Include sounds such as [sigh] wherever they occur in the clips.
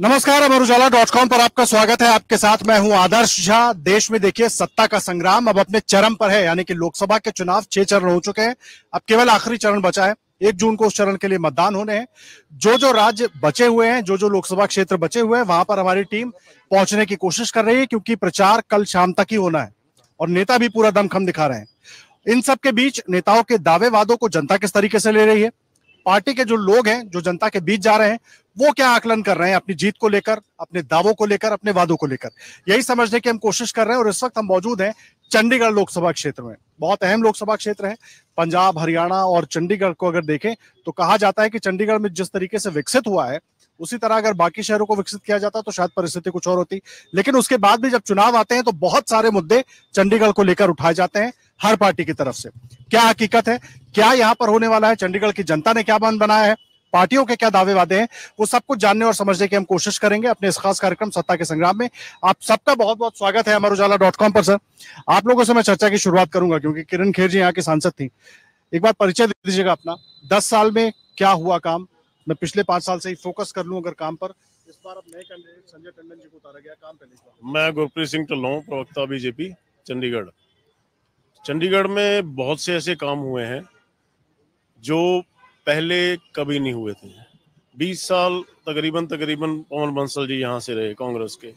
नमस्कार अमर Ujala dot com पर आपका स्वागत है। आपके साथ मैं हूँ आदर्श झा। देश में देखिए, सत्ता का संग्राम अब अपने चरम पर है, यानी कि लोकसभा के चुनाव छह चरण हो चुके हैं। अब केवल आखिरी चरण बचा है। एक जून को उस चरण के लिए मतदान होने हैं। जो जो राज्य बचे हुए हैं जो जो लोकसभा क्षेत्र बचे हुए हैं, वहाँ पर हमारी टीम पहुँचने की कोशिश कर रही है, क्योंकि प्रचार कल शाम तक ही होना है। और नेता भी पूरा दमखम दिखा रहे हैं। इन सब के बीच नेताओं के दावे वादों को जनता किस तरीके से ले रही है? पार्टी के जो लोग हैं, जो जनता के बीच जा रहे हैं वो क्या आकलन कर रहे हैं अपनी जीत को लेकर, अपने दावों को लेकर, अपने वादों को लेकर? यही समझने की हम कोशिश कर रहे हैं और इस वक्त हम मौजूद हैं चंडीगढ़ लोकसभा क्षेत्र में। बहुत अहम लोकसभा क्षेत्र है। पंजाब, हरियाणा और चंडीगढ़ को अगर देखें तो कहा जाता है कि चंडीगढ़ में जिस तरीके से विकसित हुआ है, उसी तरह अगर बाकी शहरों को विकसित किया जाता तो शायद परिस्थिति कुछ और होती। लेकिन उसके बाद भी जब चुनाव आते हैं तो बहुत सारे मुद्दे चंडीगढ़ को लेकर उठाए जाते हैं हर पार्टी की तरफ़ से। क्या हकीकत है? क्या यहाँ पर होने वाला है? चंडीगढ़ की जनता ने क्या बंद बनाया है? पार्टियों के क्या दावे वादे हैं, वो सब कुछ जानने और समझने की हम कोशिश करेंगे अपने इस खास कार्यक्रम सत्ता के संग्राम में। आप सबका बहुत बहुत स्वागत है अमर उजाला डॉट कॉम पर, सर। आप लोगों से मैं चर्चा की शुरुआत करूँगा, क्योंकि किरण खेर जी यहाँ की सांसद थी। एक बार परिचय दे दीजिएगा अपना। दस साल में क्या हुआ काम? मैं पिछले पाँच साल से ही फोकस कर लूँ अगर काम पर। इस बार अब नए कैंडिडेट संजय टंडन जी को उतारा गया, काम पहले मैं गुरप्रीत सिंह ढिल्लों प्रवक्ता बीजेपी, चंडीगढ़। चंडीगढ़ में बहुत से ऐसे काम हुए हैं, जो पहले कभी नहीं हुए थे। बीस साल तकरीबन तकरीबन पवन बंसल जी यहाँ से रहे कांग्रेस के।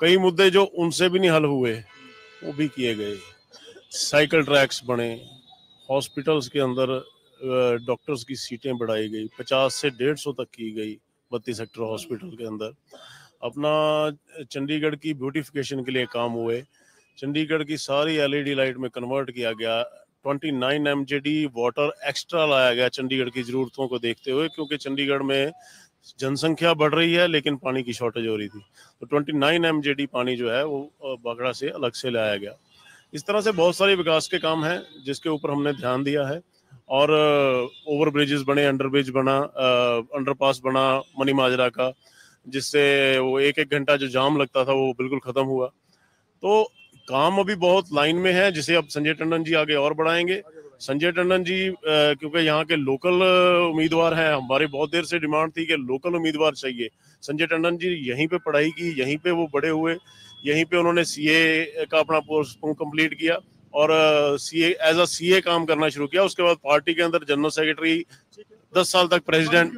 कई मुद्दे जो उनसे भी नहीं हल हुए, वो भी किए गए। साइकिल ट्रैक्स बने, हॉस्पिटल्स के अंदर डॉक्टर्स की सीटें बढ़ाई गई, पचास से डेढ़ सौ तक की गई बत्तीस सेक्टर हॉस्पिटल के अंदर। अपना चंडीगढ़ की ब्यूटिफिकेशन के लिए काम हुए। चंडीगढ़ की सारी एलईडी लाइट में कन्वर्ट किया गया 29 एमजेडी वाटर एक्स्ट्रा लाया गया चंडीगढ़ की जरूरतों को देखते हुए, क्योंकि चंडीगढ़ में जनसंख्या बढ़ रही है, लेकिन पानी की शॉर्टेज हो रही थी। तो 29 एमजेडी पानी जो है, वो बागड़ा से अलग से लाया गया। इस तरह से बहुत सारे विकास के काम हैं, जिसके ऊपर हमने ध्यान दिया है, और ओवर ब्रिजेस बने अंडर ब्रिज बना अंडरपास बना मनी माजरा का, जिससे वो एक एक घंटा जो जाम लगता था, वो बिल्कुल खत्म हुआ। तो काम अभी बहुत लाइन में है, जिसे अब संजय टंडन जी आगे और बढ़ाएँगे। संजय टंडन जी क्योंकि यहाँ के लोकल उम्मीदवार हैं, हमारी बहुत देर से डिमांड थी कि लोकल उम्मीदवार चाहिए। संजय टंडन जी, यहीं पे पढ़ाई की, यहीं पे वो बड़े हुए, यहीं पे उन्होंने सीए का अपना कोर्स कंप्लीट किया और सीए एज अ सीए काम करना शुरू किया। उसके बाद पार्टी के अंदर जनरल सेक्रेटरी दस साल तक प्रेसिडेंट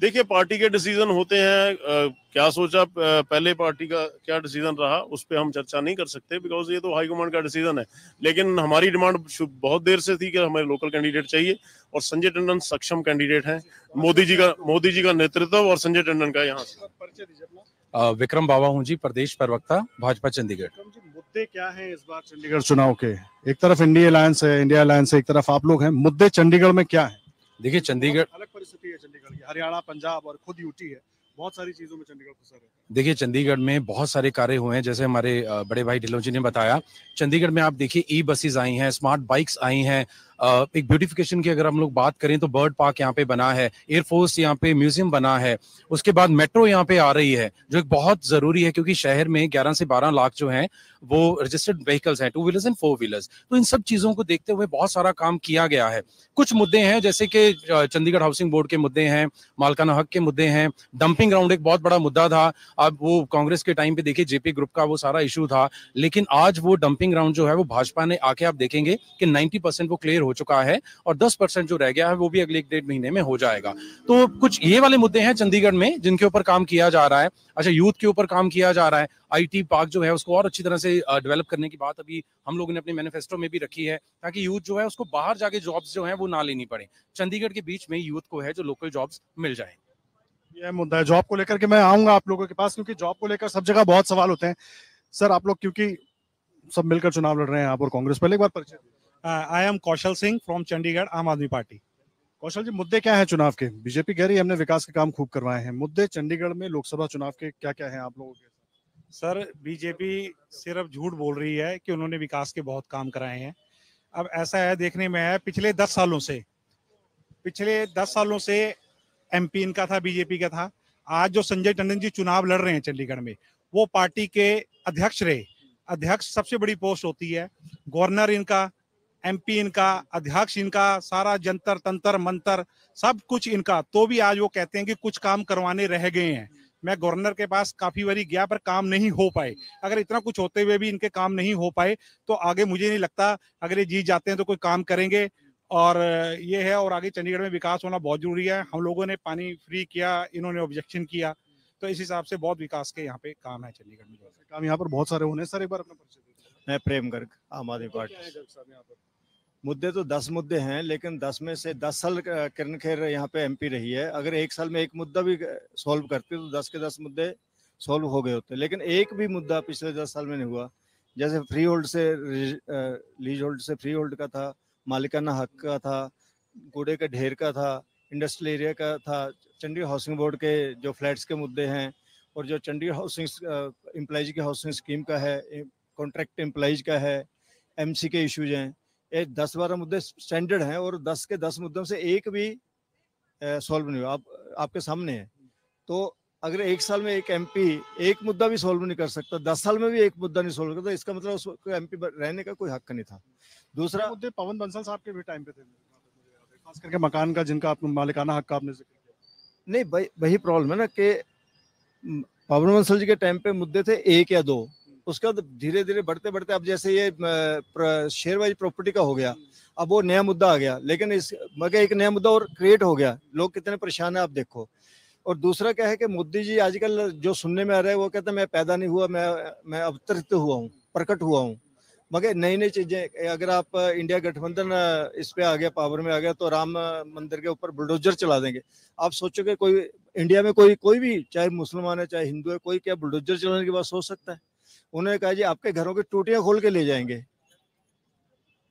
देखिए पार्टी के डिसीज़न होते हैं आ, क्या सोचा पहले पार्टी का क्या डिसीज़न रहा उस पर हम चर्चा नहीं कर सकते बिकॉज़ ये तो हाईकमांड का डिसीज़न है। लेकिन हमारी डिमांड बहुत देर से थी कि हमें लोकल कैंडिडेट चाहिए और संजय टंडन सक्षम कैंडिडेट हैं। मोदी जी का मोदी जी का नेतृत्व और संजय टंडन का यहाँ से। विक्रम बाबा हूँ जी प्रदेश प्रवक्ता भाजपा चंडीगढ़। मुद्दे क्या हैं इस बार चंडीगढ़ चुनाव के? एक तरफ़ इंडिया अलायंस है इंडिया अलायंस है एक तरफ़ आप लोग हैं। मुद्दे चंडीगढ़ में क्या है? देखिए चंडीगढ़ अलग परिस्थिति है चंडीगढ़ की। हरियाणा, पंजाब और खुद यूटी है। बहुत सारी चीज़ों में चंडीगढ़ फंसा है। देखिए, चंडीगढ़ में बहुत सारे कार्य हुए हैं, जैसे हमारे बड़े भाई ढिलोजी जी ने बताया। चंडीगढ़ में आप देखिए ई बसेज आई हैं, स्मार्ट बाइक्स आई हैं एक ब्यूटिफिकेशन की अगर हम लोग बात करें तो बर्ड पार्क यहाँ पे बना है एयरफोर्स यहाँ पे म्यूज़ियम बना है, उसके बाद मेट्रो यहाँ पे आ रही है, जो एक बहुत ज़रूरी है क्योंकि शहर में 11 से 12 लाख जो है, वो रजिस्टर्ड व्हीकल्स हैं two wheelers and four wheelers तो इन सब चीज़ों को देखते हुए बहुत सारा काम किया गया है। कुछ मुद्दे हैं, जैसे कि चंडीगढ़ हाउसिंग बोर्ड के मुद्दे हैं, मालकाना हक के मुद्दे हैं डंपिंग ग्राउंड एक बहुत बड़ा मुद्दा था, अब वो कांग्रेस के टाइम पे देखिए जेपी ग्रुप का वो सारा इशू था, लेकिन आज वो डंपिंग ग्राउंड जो है वो भाजपा ने आके आप देखेंगे कि नाइन्टी वो क्लियर हो चुका है और दस परसेंट जो रह गया है वो भी अगले एक डेढ़ महीने में हो जाएगा। तो कुछ ये वाले मुद्दे हैं चंडीगढ़ में, जिनके ऊपर काम किया जा रहा है। अच्छा यूथ के ऊपर काम किया जा रहा है। आईटी पार्क जो है उसको और अच्छी तरह से डेवलप करने की बात अभी हम लोगों ने अपने मैनिफेस्टो में भी रखी है, ताकि यूथ जो है उसको बाहर जाके जॉब्स जो है वो ना लेनी पड़े। चंडीगढ़ के बीच में यूथ को है जो लोकल जॉब्स मिल जाए। यह मुद्दा है। जॉब को लेकर के मैं आऊँगा आप लोगों के पास, क्योंकि जॉब को लेकर सब जगह बहुत सवाल होते हैं। सर, आप लोग, क्योंकि सब मिलकर चुनाव लड़ रहे हैं आप और कांग्रेस, पहले एक बार परिचय I am Kaushal Singh from Chandigarh Aam Aadmi Party कौशल जी मुद्दे क्या है चुनाव के? बीजेपी कह रही है हमने विकास के काम खूब करवाए हैं। मुद्दे चंडीगढ़ में लोकसभा चुनाव के क्या क्या हैं आप लोगों के सर बीजेपी सिर्फ़ झूठ बोल रही है कि उन्होंने विकास के बहुत काम कराए हैं। अब ऐसा है देखने में है पिछले दस सालों से पिछले दस सालों से एमपी इनका था बीजेपी का था। आज जो संजय टंडन जी चुनाव लड़ रहे हैं चंडीगढ़ में वो पार्टी के अध्यक्ष रहे। अध्यक्ष सबसे बड़ी पोस्ट होती है गवर्नर इनका एमपी इनका अध्यक्ष इनका सारा जंतर तंत्र मंत्र सब कुछ इनका। तो भी आज वो कहते हैं कि कुछ काम करवाने रह गए हैं। मैं गवर्नर के पास काफ़ी बारी गया पर काम नहीं हो पाए। अगर इतना कुछ होते हुए भी इनके काम नहीं हो पाए तो आगे मुझे नहीं लगता अगर ये जीत जाते हैं तो कोई काम करेंगे। और ये है और आगे चंडीगढ़ में विकास होना बहुत ज़रूरी है। हम लोगों ने पानी फ्री किया इन्होंने ऑब्जेक्शन किया। तो इस हिसाब से बहुत विकास के यहाँ पे काम है चंडीगढ़ में काम यहाँ पर बहुत सारे होने सर एक बार अपना मैं प्रेम गर्ग आम आदमी पार्टी। मुद्दे तो दस मुद्दे हैं, लेकिन दस में से दस साल किरण खेर यहाँ पे एमपी रही है। अगर एक साल में एक मुद्दा भी सॉल्व करती तो दस के दस मुद्दे सॉल्व हो गए होते लेकिन एक भी मुद्दा पिछले दस साल में नहीं हुआ। जैसे फ्री होल्ड से लीज होल्ड से फ्री होल्ड का था, मालिकाना हक का था कूड़े के ढेर का था इंडस्ट्रियल एरिया का था, चंडीगढ़ हाउसिंग बोर्ड के जो फ्लैट्स के मुद्दे हैं, और जो चंडीगढ़ हाउसिंग एम्प्लाइज की हाउसिंग स्कीम का है कॉन्ट्रैक्ट एम्प्लॉज का है एमसी के इश्यूज़ हैं। ये दस बारह मुद्दे स्टैंडर्ड हैं और दस के दस मुद्दों से एक भी सॉल्व नहीं हुआ। आप आपके सामने है। तो अगर एक साल में एक एमपी एक मुद्दा भी सॉल्व नहीं कर सकता दस साल में भी एक मुद्दा नहीं सॉल्व करता इसका मतलब उसको एमपी रहने का कोई हक नहीं था। दूसरा मुद्दे पवन बंसल साहब के भी टाइम पे थे। खास करके मकान का जिनका आप मालिकाना हक का आपने ज़िक्र किया। नहीं वही प्रॉब्लम है ना कि पवन बंसल जी के टाइम पे मुद्दे थे एक या दो। उसका धीरे धीरे बढ़ते बढ़ते अब जैसे ये शेयर वाइज प्रॉपर्टी का हो गया, अब वो नया मुद्दा आ गया, लेकिन इस, मगर एक नया मुद्दा और क्रिएट हो गया, लोग कितने परेशान है आप देखो। और दूसरा क्या है कि मोदी जी आजकल जो सुनने में आ रहा है, वो कहते हैं, मैं पैदा नहीं हुआ, मैं मैं अवतरित हुआ हूँ, प्रकट हुआ हूँ। मगर नई नई चीज़ें, अगर आप इंडिया गठबंधन इस पे आ गया, पावर में आ गया तो राम मंदिर के ऊपर बुलडोजर चला देंगे। आप सोचोगे कोई, इंडिया में कोई कोई भी, चाहे मुसलमान है, चाहे हिंदू है, कोई क्या बुलडोजर चलाने की बात सोच सकता है? उन्होंने कहा जी आपके घरों की टूटियाँ खोल के ले जाएँगे।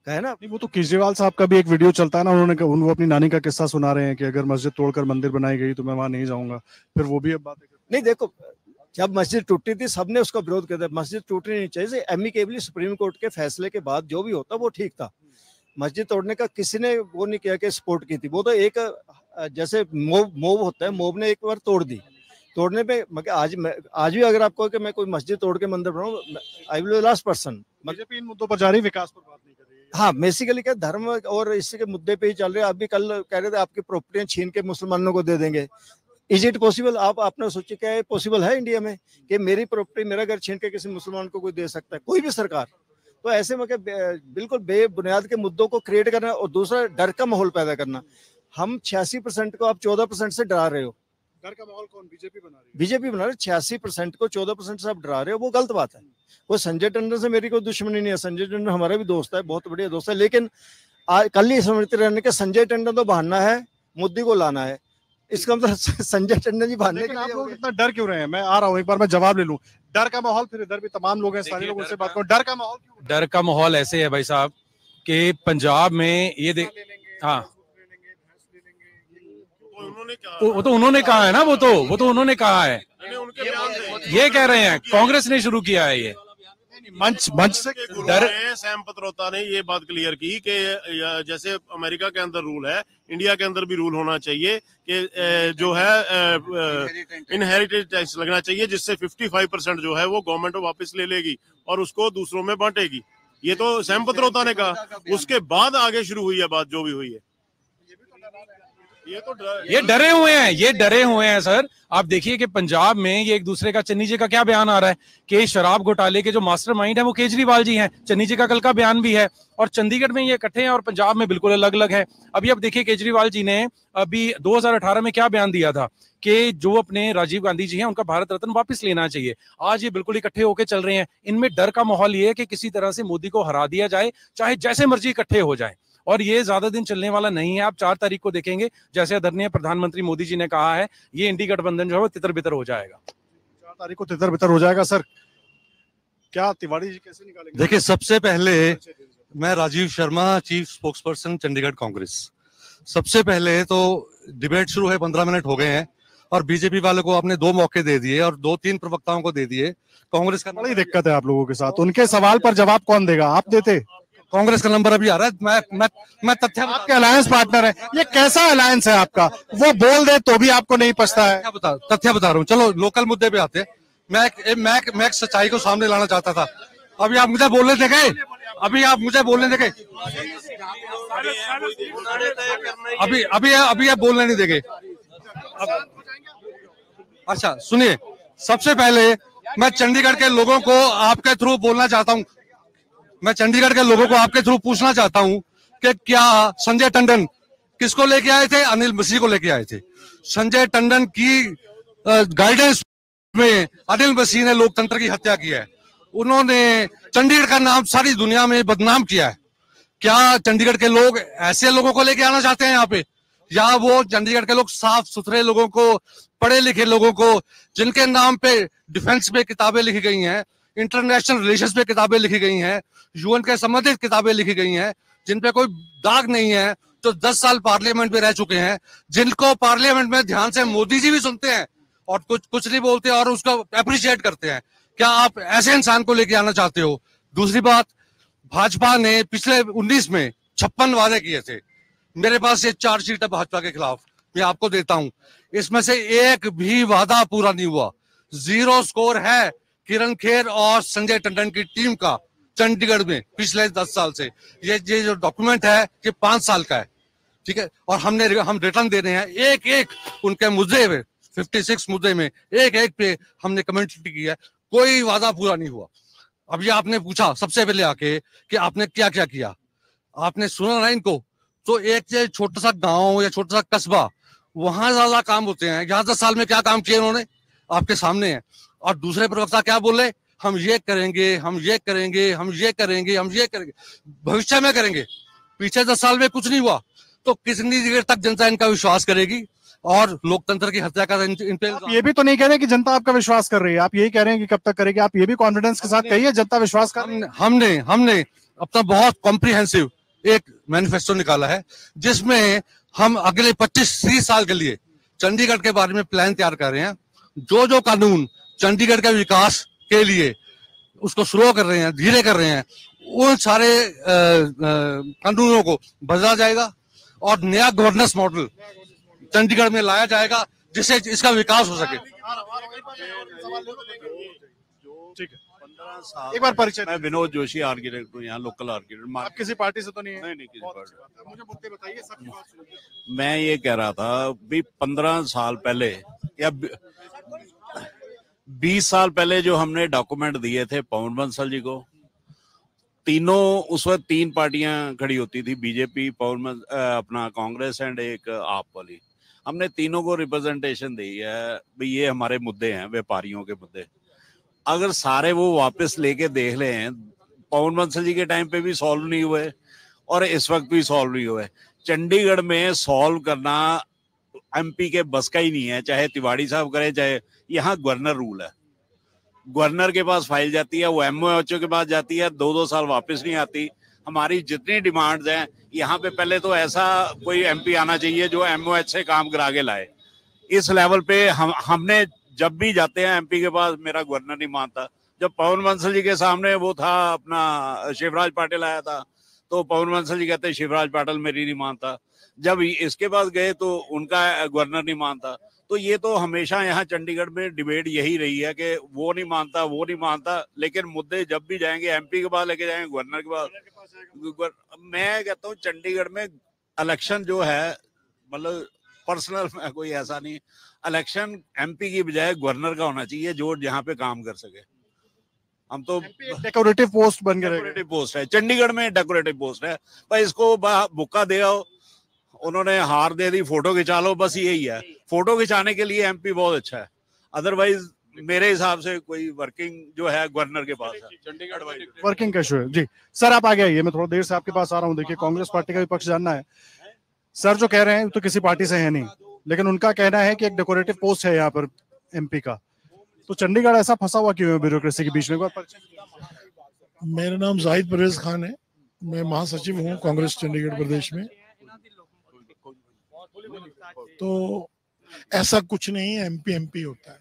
है ना? वो तो केजरीवाल साहब का भी एक वीडियो चलता है ना उन्होंने उन वो अपनी नानी का किस्सा सुना रहे हैं कि अगर मस्जिद तोड़कर मंदिर बनाई गई तो मैं वहाँ नहीं जाऊँगा। फिर वो भी अब बात नहीं देखो जब मस्जिद टूटी थी सबने उसका विरोध किया था। मस्जिद टूटनी नहीं चाहिए एमिकेबली सुप्रीम कोर्ट के फैसले के बाद जो भी होता वो ठीक था। मस्जिद तोड़ने का किसी ने वो नहीं किया कि सपोर्ट की थी। वो तो एक जैसे मोब मोब होता है मोब ने एक बार तोड़ दी। तोड़ने पे मगर आज आज भी अगर आपको कि मैं कोई मस्जिद तोड़ के मंदिर बनाऊँ I will last person BJP इन मुद्दों पर जा रही विकास पर बात नहीं कर रही हाँ। बेसिकली क्या धर्म और इसी के मुद्दे पे ही चल रहे हैं। अभी कल कह रहे थे आपकी प्रॉपर्टियाँ छीन के मुसलमानों को दे देंगे। इज़ इट पॉसिबल आप आपने सोचे क्या है पॉसिबल है इंडिया में कि मेरी प्रॉपर्टी मेरा घर छीन के किसी मुसलमान को कोई दे सकता है? कोई भी सरकार। तो ऐसे में बिल्कुल बेबुनियाद के मुद्दों को क्रिएट करना और दूसरा डर का माहौल पैदा करना। हम छियासी परसेंट को आप चौदह परसेंट से डरा रहे हो। डर का माहौल कौन? बीजेपी बना रही है। बीजेपी बना रही छियासी परसेंट को चौदह परसेंट से आप डरा रहे हो वो गलत बात है। वो संजय टंडन से मेरी कोई दुश्मनी नहीं है। संजय टंडन हमारा भी दोस्त है बहुत बढ़िया दोस्त है। लेकिन कल ही समझते रहने के संजय टंडन तो बहाना है मोदी को लाना है। इसका मतलब [laughs] संजय टंडन जी भागने के आप लोग इतना डर क्यों रहे हैं? मैं आ रहा हूँ एक बार मैं जवाब ले लूँ। डर का माहौल फिर इधर भी तमाम लोग हैं सारे लोग उनसे बात करो। डर का माहौल डर का माहौल ऐसे है भाई साहब कि पंजाब में ये देख हाँ। वो तो उन्होंने कहा है ना वो तो वो तो उन्होंने कहा है। ये कह रहे हैं कांग्रेस ने शुरू किया है ये। मंच मंच से डर सैम पत्रोता ने ये बात क्लियर की कि जैसे अमेरिका के अंदर रूल है इंडिया के अंदर भी रूल होना चाहिए कि जो है इनहेरिटेज टैक्स लगना चाहिए जिससे 55 परसेंट जो है वो गवर्नमेंट वापस ले लेगी और उसको दूसरों में बांटेगी। ये तो सैम पत्रोता ने कहा। उसके बाद आगे शुरू हुई है बात जो भी हुई है। ये तो डरे हुए हैं, ये डरे हुए हैं, सर। आप देखिए कि पंजाब में ये एक दूसरे का चन्नी जी का क्या बयान आ रहा है कि शराब घोटाले के जो मास्टरमाइंड है वो केजरीवाल जी हैं, चन्नी जी का कल का बयान भी है। और चंडीगढ़ में ये इकट्ठे हैं और पंजाब में बिल्कुल अलग अलग है। अभी अब देखिए केजरीवाल जी ने अभी 2018 में क्या बयान दिया था कि जो अपने राजीव गांधी जी हैं, उनका भारत रत्न वापस लेना चाहिए। आज ये बिल्कुल इकट्ठे होकर चल रहे हैं। इनमें डर का माहौल ये है कि किसी तरह से मोदी को हरा दिया जाए, चाहे जैसे मर्ज़ी इकट्ठे हो जाए। और ये ज़्यादा दिन चलने वाला नहीं है। आप चार तारीख को देखेंगे जैसे आदरणीय प्रधानमंत्री मोदी जी ने कहा है ये इंडी गठबंधन जो है वो तितर बितर हो जाएगा। चार तारीख को तितर बितर हो जाएगा सर। क्या तिवारी जी कैसे निकालेंगे? देखिए सबसे पहले मैं Rajiv Sharma chief spokesperson Chandigarh Congress. सबसे पहले तो डिबेट शुरू है पंद्रह मिनट हो गए हैं और बीजेपी वाले को आपने दो मौके दे दिए और दो तीन प्रवक्ताओं को दे दिए। कांग्रेस का बड़ी दिक्कत है आप लोगों के साथ। उनके सवाल पर जवाब कौन देगा? आप देते। कांग्रेस का नंबर अभी आ रहा है। मैं मैं मैं तथ्य आपके अलायंस पार्टनर है। ये कैसा अलायंस है आपका? वो बोल दे तो भी आपको नहीं पछता है। बता तथ्य बता रहा हूँ। चलो लोकल मुद्दे पे आते मैं मैं मैं सच्चाई को सामने लाना चाहता था। अभी आप मुझे बोलने थे गए अभी आप मुझे बोलने देंगे अभी अभी अभी आप बोलने नहीं देंगे अच्छा सुनिए। सबसे पहले मैं चंडीगढ़ के लोगों को आपके थ्रू बोलना चाहता हूँ। मैं चंडीगढ़ के लोगों को आपके थ्रू पूछना चाहता हूँ कि क्या संजय टंडन किसको लेके आए थे? अनिल मसीह को लेके आए थे। संजय टंडन की गाइडेंस में अनिल मसीह ने लोकतंत्र की हत्या की है। उन्होंने चंडीगढ़ का नाम सारी दुनिया में बदनाम किया है। क्या चंडीगढ़ के लोग ऐसे लोगों को लेके आना चाहते हैं यहाँ पे? या वो चंडीगढ़ के लोग साफ़ सुथरे लोगों को पढ़े लिखे लोगों को, जिनके नाम पे डिफेंस में किताबें लिखी गई हैं इंटरनेशनल रिलेशन पे किताबें लिखी गई हैं यूएन के संबंधित किताबें लिखी गई हैं, जिन पे कोई दाग नहीं है, जो दस साल पार्लियामेंट में रह चुके हैं, जिनको पार्लियामेंट में ध्यान से मोदी जी भी सुनते हैं और कुछ कुछ नहीं बोलते और उसको अप्रिशिएट करते हैं। क्या आप ऐसे इंसान को लेके आना चाहते हो? दूसरी बात, भाजपा ने पिछले 19 में छप्पन वादे किए थे। मेरे पास ये चार शीट है भाजपा के खिलाफ। मैं आपको देता हूँ, इसमें से एक भी वादा पूरा नहीं हुआ। ज़ीरो स्कोर है। किरण खेर और संजय टंडन की टीम का चंडीगढ़ में पिछले दस साल से। ये ये जो डॉक्यूमेंट है, ये पाँच साल का है। ठीक है? और हमने हम रिटर्न दे रहे हैं। एक एक उनके मुद्दे में फिफ्टी सिक्स मुद्दे में एक एक पे हमने कमेंट की है। कोई वादा पूरा नहीं हुआ। अभी आपने पूछा सबसे पहले आके कि आपने क्या क्या। किया आपने सुना ना इनको? तो एक छोटा सा गाँव या छोटा सा कस्बा, वहाँ ज़्यादा काम होते हैं। यहाँ दस साल में क्या काम किए उन्होंने आपके सामने है। और दूसरे प्रवक्ता क्या बोले हम ये करेंगे हम ये करेंगे हम ये करेंगे हम ये करेंगे। भविष्य में करेंगे। पीछे दस साल में कुछ नहीं हुआ। तो कितनी देर तक जनता इनका विश्वास करेगी? और लोकतंत्र की हत्या का इन, पे ये भी तो नहीं कह रहे कि जनता आपका विश्वास कर रही है। आप यही कह रहे हैं कि कब तक करेगी। आप ये भी कॉन्फिडेंस के साथ कहिए जनता विश्वास कर हम, हमने हमने अपना बहुत कॉम्प्रिहेंसिव एक मैनिफेस्टो निकाला है जिसमें हम अगले 25-30 साल के लिए चंडीगढ़ के बारे में प्लान तैयार कर रहे हैं। जो जो कानून चंडीगढ़ के विकास के लिए उसको स्लो कर रहे हैं धीरे कर रहे हैं उन सारे कानूनों को बदला जाएगा और नया गवर्नेंस मॉडल चंडीगढ़ में लाया जाएगा जिससे इसका विकास हो सके। ठीक है। एक बार परिचय मैं विनोद जोशी आर्किटेक्ट हूँ यहाँ लोकल आर्किटेक्ट आप किसी पार्टी से तो नहीं है? नहीं नहीं किसी पार्टी मुझे मुद्दे बताइए बात मैं ये कह रहा था भी पंद्रह साल पहले या बीस साल पहले जो हमने डॉक्यूमेंट दिए थे, पवन बंसल जी को, तीनों, उस वक्त तीन पार्टियाँ खड़ी होती थी बीजेपी पवन अपना कांग्रेस एंड एक आप वाली। हमने तीनों को रिप्रेजेंटेशन दी है भाई ये हमारे मुद्दे हैं, व्यापारियों के मुद्दे। अगर सारे वो वापस लेके देख ले हैं, पवन बंसल जी के टाइम पे भी सॉल्व नहीं हुए, और इस वक्त भी सॉल्व नहीं हुए। चंडीगढ़ में सॉल्व करना एमपी के बस का ही नहीं है, चाहे तिवाड़ी साहब करे, चाहे यहाँ गवर्नर रूल है। गवर्नर के पास फ़ाइल जाती है, वो एमओ के पास जाती है दो दो साल वापस नहीं आती। हमारी जितनी डिमांड्स हैं, यहाँ पे पहले तो ऐसा कोई एमपी आना चाहिए जो एमओ से काम करा के लाए। इस लेवल पे हम, हमने जब भी जाते हैं एमपी के पास, मेरा गवर्नर नहीं मानता। जब पवन बंसल जी के सामने वो था, अपना शिवराज पाटिल आया था तो पवन बंसल जी कहते, शिवराज पाटिल मेरी नहीं मानता। जब इसके पास गए तो उनका गवर्नर नहीं मानता। तो ये तो हमेशा यहाँ चंडीगढ़ में डिबेट यही रही है कि वो नहीं मानता वो नहीं मानता लेकिन मुद्दे जब भी जाएँगे एमपी के पास लेके जाएँगे गवर्नर के पास। मैं कहता हूँ चंडीगढ़ में इलेक्शन जो है मतलब पर्सनल [laughs] कोई ऐसा नहीं इलेक्शन एमपी की बजाय गवर्नर का होना चाहिए जो यहाँ पे काम कर सके। हम तो डेकोरेटिव पोस्ट बन गए। डेकोरेटिव पोस्ट है चंडीगढ़ में डेकोरेटिव पोस्ट है। भाई इसको बुक्का दे आओ उन्होंने हार दे दी फ़ोटो खिंचा लो बस यही है। फ़ोटो खिंचाने के लिए एमपी बहुत अच्छा है। अदरवाइज़ मेरे हिसाब से कोई वर्किंग जो है गवर्नर के पास है। चंडीगढ़ वर्किंग का है। जी। सर आप आगे आइए। मैं थोड़ा देर से आपके पास आ रहा हूँ। देखिए कांग्रेस पार्टी का विपक्ष जानना है। सर जो कह रहे हैं तो किसी पार्टी से है नहीं। लेकिन उनका कहना है कि एक डेकोरेटिव पोस्ट है यहाँ पर एमपी का। तो चंडीगढ़ ऐसा फंसा हुआ क्यों है ब्यूरोक्रेसी के बीच में? मेरा नाम जाहिद परवेज खान है। मैं महासचिव हूँ कांग्रेस चंडीगढ़ प्रदेश में। तो ऐसा कुछ नहीं है एमपी एमपी होता है।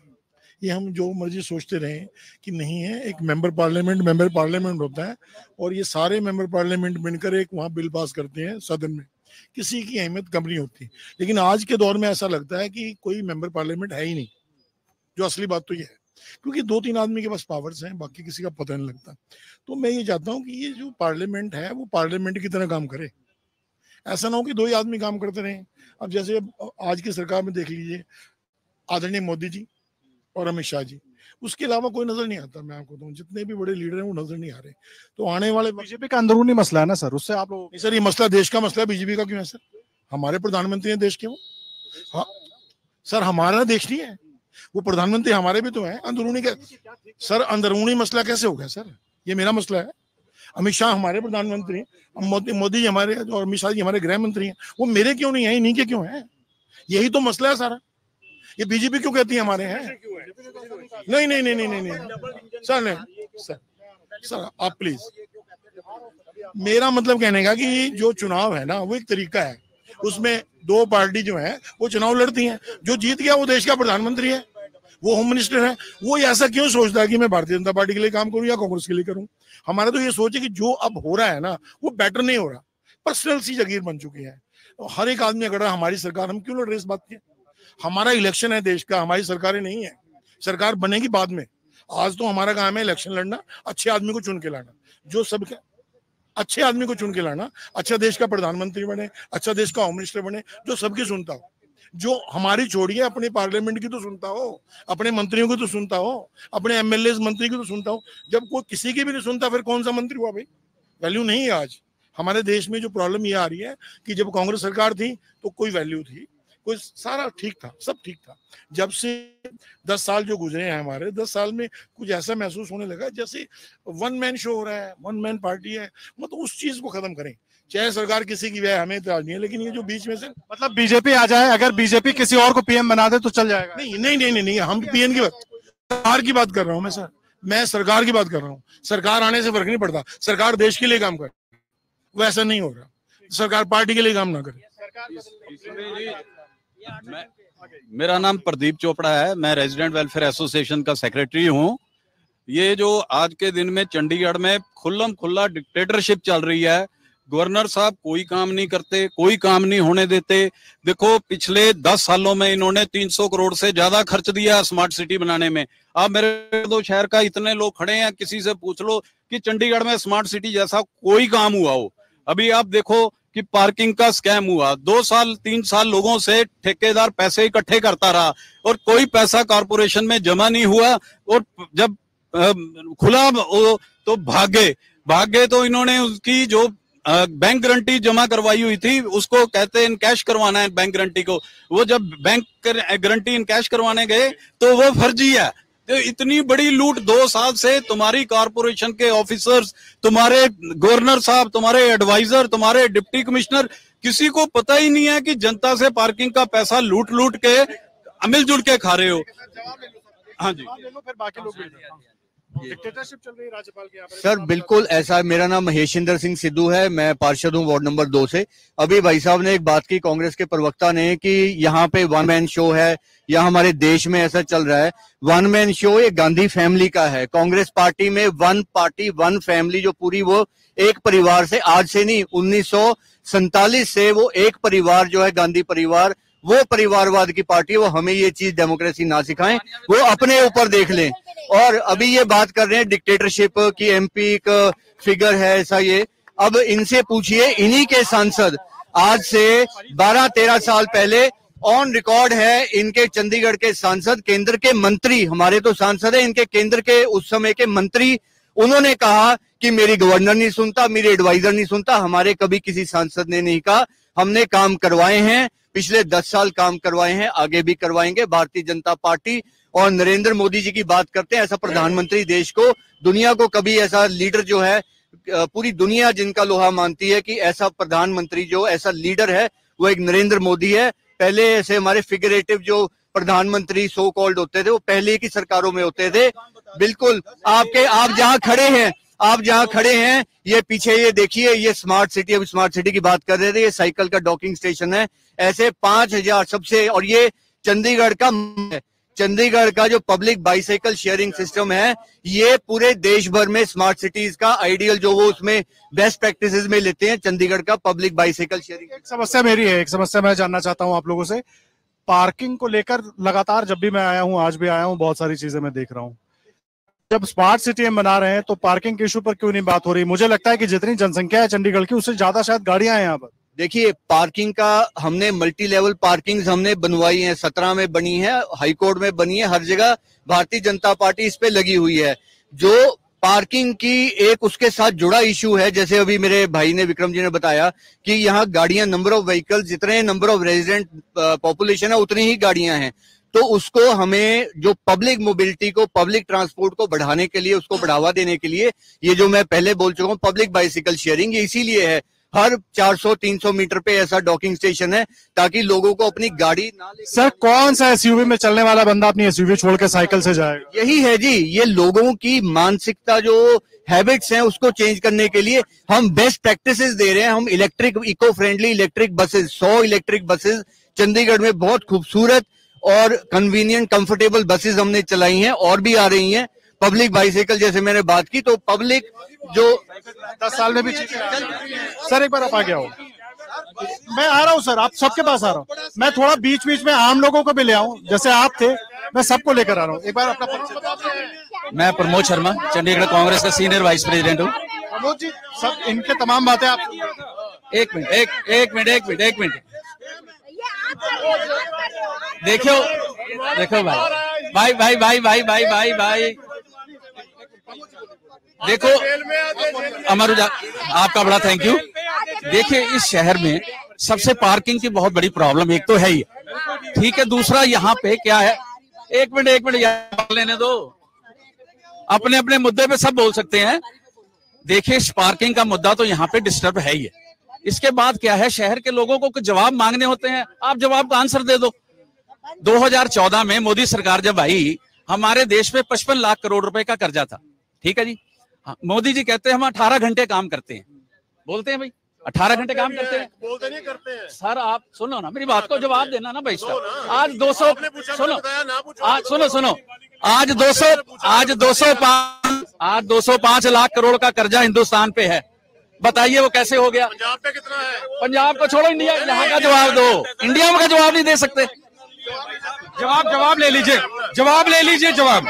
ये हम जो मर्ज़ी सोचते रहे कि नहीं है, एक मेंबर पार्लियामेंट मेंबर पार्लियामेंट होता है और ये सारे मेंबर पार्लियामेंट मिलकर एक वहाँ बिल पास करते हैं सदन में। किसी की अहमियत कम नहीं होती। लेकिन आज के दौर में ऐसा लगता है कि कोई मेंबर पार्लियामेंट है ही नहीं, जो असली बात तो ये है। क्योंकि दो तीन आदमी के पास पावर्स हैं, बाकी किसी का पता नहीं लगता। तो मैं ये चाहता हूँ कि ये जो पार्लियामेंट है, वो पार्लियामेंट की तरह काम करे। ऐसा ना हो कि दो ही आदमी काम करते रहे। अब जैसे आज की सरकार में देख लीजिए आदरणीय मोदी जी और अमित शाह जी उसके अलावा कोई नज़र नहीं आता मैं आपको कहूँ जितने भी बड़े लीडर हैं वो नज़र नहीं आ रहे। तो आने वाले बीजेपी का अंदरूनी मसला है ना सर? उससे आप लोग सर ये मसला देश का मसला है बीजेपी का क्यों है सर? हमारे प्रधानमंत्री हैं देश के वो। हाँ सर हमारा देश नहीं है। वो प्रधानमंत्री हमारे भी तो हैं अंदरूनी का सर अंदरूनी मसला कैसे हो गया सर? ये मेरा मसला है। अमित शाह हमारे प्रधानमंत्री मोदी मोदी जी हमारे और अमित शाह जी हमारे गृह मंत्री हैं। वो मेरे क्यों नहीं है? इन्हीं के क्यों है? यही तो मसला है सारा। ये बीजेपी क्यों कहती है हमारे हैं? नहीं नहीं नहीं नहीं नहीं सर नहीं, सर सर, आप प्लीज़ मेरा मतलब कहने का कि जो चुनाव है ना, वो एक तरीका है। उसमें दो पार्टी जो है, वो चुनाव लड़ती हैं। जो जीत गया, वो देश का प्रधानमंत्री है। वो होम मिनिस्टर है। वो ऐसा क्यों सोचता है कि मैं भारतीय जनता पार्टी के लिए काम करूँ या कांग्रेस के लिए करूँ? हमारा तो ये सोच है कि जो अब हो रहा है ना, वो बेटर नहीं हो रहा। पर्सनल सी जगीर बन चुकी है। हर एक आदमी अगर हमारी सरकार, हम क्यों लड़ रहे इस बात की? हमारा इलेक्शन है देश का, हमारी सरकारें नहीं है। सरकार बनेगी बाद में। आज तो हमारा काम है इलेक्शन लड़ना, अच्छे आदमी को चुन के लाना। जो सबके अच्छे आदमी को चुन के लाना अच्छा देश का प्रधानमंत्री बने अच्छा देश का होम मिनिस्टर बने, जो सबकी सुनता हो। जो हमारी छोड़िए अपने पार्लियामेंट की तो सुनता हो, अपने मंत्रियों की तो सुनता हो, अपने एमएलए मंत्री की तो सुनता हो, जब कोई किसी की भी नहीं सुनता, फिर कौन सा मंत्री हुआ भाई? वैल्यू नहीं है आज। हमारे देश में जो प्रॉब्लम ये आ रही है कि जब कांग्रेस सरकार थी तो कोई वैल्यू थी। कोई सारा ठीक था, सब ठीक था। जब से दस साल जो गुजरे हैं हमारे, दस साल में कुछ ऐसा महसूस होने लगा जैसे वन मैन शो हो रहा है वन मैन पार्टी है मतलब उस चीज़ को खत्म करें। चाहे सरकार किसी की वह हमें इतराज नहीं है लेकिन ये जो बीच में से मतलब बीजेपी आ जाए अगर बीजेपी किसी और को पीएम बना दे तो चल जाएगा। नहीं नहीं नहीं नहीं, नहीं हम पीएम की बात सरकार की बात कर रहा हूँ मैं सर। मैं सरकार की बात कर रहा हूँ। सरकार आने से फ़र्क नहीं पड़ता। सरकार देश के लिए काम करे। ऐसा नहीं हो रहा। सरकार पार्टी के लिए काम ना करे। मेरा नाम प्रदीप चोपड़ा है। मैं रेजिडेंट वेलफेयर एसोसिएशन का सेक्रेटरी हूँ। ये जो आज के दिन में चंडीगढ़ में खुल्लम खुल्ला डिक्टेटरशिप चल रही है। गवर्नर साहब कोई काम नहीं करते, कोई काम नहीं होने देते। देखो, पिछले दस सालों में इन्होंने 300 करोड़ से ज़्यादा खर्च दिया स्मार्ट सिटी बनाने में। आप मेरे दो शहर का इतने लोग खड़े हैं, किसी से पूछ लो कि चंडीगढ़ में स्मार्ट सिटी जैसा कोई काम हुआ हो। अभी आप देखो कि पार्किंग का स्कैम हुआ। दो साल, तीन साल लोगों से ठेकेदार पैसे इकट्ठे करता रहा और कोई पैसा कारपोरेशन में जमा नहीं हुआ और जब खुला तो भागे। भागे तो इन्होंने उसकी जो बैंक गारंटी जमा करवाई हुई थी उसको कहते हैं कैश करवाना है बैंक गारंटी को। वो जब बैंक गारंटी इन कैश करवाने गए तो वो फर्जी है। तो इतनी बड़ी लूट दो साल से तुम्हारी कारपोरेशन के ऑफिसर्स तुम्हारे गवर्नर साहब तुम्हारे एडवाइजर तुम्हारे डिप्टी कमिश्नर किसी को पता ही नहीं है कि जनता से पार्किंग का पैसा लूट लूट के मिलजुल के खा रहे हो। हाँ जी। फिर बाकी लोग डिक्टेटरशिप चल रही है राज्यपाल के सर बिल्कुल ऐसा मेरा नाम महेशिंदर सिंह सिद्धू है मैं पार्षद हूँ वार्ड नंबर दो से। अभी भाई साहब ने एक बात की कांग्रेस के प्रवक्ता ने कि यहाँ पे वन मैन शो है या हमारे देश में ऐसा चल रहा है। वन मैन शो ये गांधी फैमिली का है। कांग्रेस पार्टी में वन पार्टी वन फैमिली जो पूरी वो एक परिवार से आज से नहीं उन्नीस से वो एक परिवार जो है गांधी परिवार वो परिवारवाद की पार्टी वो हमें ये चीज़ डेमोक्रेसी ना सिखाएँ, वो अपने ऊपर देख लें। और अभी ये बात कर रहे हैं डिक्टेटरशिप की एमपी का फिगर है ऐसा ये। अब इनसे पूछिए, इन्हीं के सांसद, आज से 12-13 साल पहले ऑन रिकॉर्ड है इनके चंडीगढ़ के सांसद, केंद्र के मंत्री। हमारे तो सांसद है, इनके केंद्र के उस समय के मंत्री। उन्होंने कहा कि मेरी गवर्नर नहीं सुनता, मेरी एडवाइजर नहीं सुनता। हमारे कभी किसी सांसद ने नहीं कहा। हमने काम करवाए हैं पिछले दस साल काम करवाए हैं, आगे भी करवाएँगे। भारतीय जनता पार्टी और नरेंद्र मोदी जी की बात करते हैं, ऐसा प्रधानमंत्री देश को, दुनिया को कभी ऐसा लीडर जो है पूरी दुनिया जिनका लोहा मानती है कि ऐसा प्रधानमंत्री जो, ऐसा लीडर है, वो एक नरेंद्र मोदी है। पहले ऐसे हमारे फिगरेटिव जो प्रधानमंत्री सो कॉल्ड होते थे, वो पहले की सरकारों में होते थे। बिल्कुल, आपके, आप जहाँ खड़े हैं, आप जहाँ खड़े हैं, ये पीछे ये देखिए, ये स्मार्ट सिटी अब स्मार्ट सिटी की बात कर रहे थे, ये साइकिल का डॉकिंग स्टेशन है। ऐसे पाँच हज़ार सबसे, और ये चंडीगढ़ का चंडीगढ़ का जो पब्लिक बाइसाइकिल शेयरिंग सिस्टम है, ये पूरे देश भर में स्मार्ट सिटीज़ का आइडियल जो वो उसमें बेस्ट प्रैक्टिसेस में लेते हैं, चंडीगढ़ का पब्लिक बाइसाइकिल शेयरिंग एक समस्या मेरी है, एक समस्या मैं जानना चाहता हूँ आप लोगों से। पार्किंग को लेकर लगातार जब भी मैं आया हूँ, आज भी आया हूँ, बहुत सारी चीज़ें मैं देख रहा हूँ। जब स्मार्ट सिटी हम बना रहे हैं तो पार्किंग के इशू पर क्यों नहीं बात हो रही? मुझे लगता है कि जितनी जनसंख्या है चंडीगढ़ की, उससे ज़्यादा शायद गाड़ियाँ हैं यहाँ पर। देखिए पार्किंग का हमने मल्टी लेवल पार्किंग हमने बनवाई है, सत्रह में बनी है हाईकोर्ट में बनी है, हर जगह भारतीय जनता पार्टी इस पे लगी हुई है। जो पार्किंग की एक उसके साथ जुड़ा इशू है, जैसे अभी मेरे भाई ने, विक्रम जी ने बताया कि यहाँ गाड़ियाँ नंबर ऑफ़ व्हीकल जितने नंबर ऑफ़ रेजिडेंट पॉपुलेशन है, उतनी ही गाड़ियाँ हैं। तो उसको हमें जो पब्लिक मोबिलिटी को पब्लिक ट्रांसपोर्ट को बढ़ाने के लिए, उसको बढ़ावा देने के लिए, ये जो मैं पहले बोल चुका हूँ पब्लिक बाइसिकल शेयरिंग ये इसीलिए है हर 400-300 मीटर पे ऐसा डॉकिंग स्टेशन है ताकि लोगों को अपनी गाड़ी ना ले सर कौन सा एसयूवी में चलने वाला बंदा अपनी एसयूवी छोड़ के साइकिल से जाएगा? यही है जी ये लोगों की मानसिकता जो हैबिट्स हैं उसको चेंज करने के लिए हम बेस्ट प्रैक्टिसेस दे रहे हैं। हम electric eco friendly electric buses सौ इलेक्ट्रिक बसेस चंडीगढ़ में बहुत खूबसूरत और कन्वीनियंट कंफर्टेबल बसेस हमने चलाई हैं और भी आ रही हैं। पब्लिक बाइसाइकिल जैसे मैंने बात की तो पब्लिक जो दस साल में भी सर एक बार आप आ गया हो मैं आ रहा हूँ सर आप सबके पास आ रहा हूँ। मैं थोड़ा बीच बीच में आम लोगों को भी ले आऊँ जैसे आप थे मैं सबको लेकर आ रहा हूँ। एक बार अपना मैं प्रमोद शर्मा चंडीगढ़ कांग्रेस का सीनियर वाइस प्रेसिडेंट हूँ। प्रमोद जी सब इनके तमाम बातें आप एक मिनट एक एक मिनट एक मिनट एक मिनट। देखो देखो भाई भाई। भाई भाई भाई भाई भाई भाई। देखो, अमर आपका बड़ा थैंक यू देखिए, इस शहर में सबसे पार्किंग की बहुत बड़ी प्रॉब्लम एक तो है ही। ठीक है, दूसरा यहाँ पे क्या है? एक मिनट एक मिनट लेने दो। अपने अपने मुद्दे पे सब बोल सकते हैं। देखिए, इस पार्किंग का मुद्दा तो यहाँ पे डिस्टर्ब है ही है। इसके बाद क्या है? शहर के लोगों को कुछ जवाब मांगने होते हैं। आप जवाब का आंसर दे दो। 2014 में मोदी सरकार जब आई, हमारे देश में पचपन लाख करोड़ रुपए का कर्जा था। ठीक है जी? मोदी जी कहते हैं हम अठारह घंटे काम करते हैं। बोलते हैं भाई अठारह घंटे काम करते हैं। बोलते नहीं करते हैं। सर आप सुनो ना मेरी बात को जवाब देना ना भाई साहब। आज दो सौ सुनो। आज सुनो सुनो। आज दो सौ आज दो सौ पाँच आज दो सौ पाँच लाख करोड़ का कर्जा हिंदुस्तान पे है। बताइए वो कैसे हो गया? पंजाब पे कितना है? पंजाब को छोड़ो इंडिया यहाँ का जवाब दो। इंडिया में का जवाब नहीं दे सकते। जवाब जवाब ले लीजिए। जवाब ले लीजिए जवाब।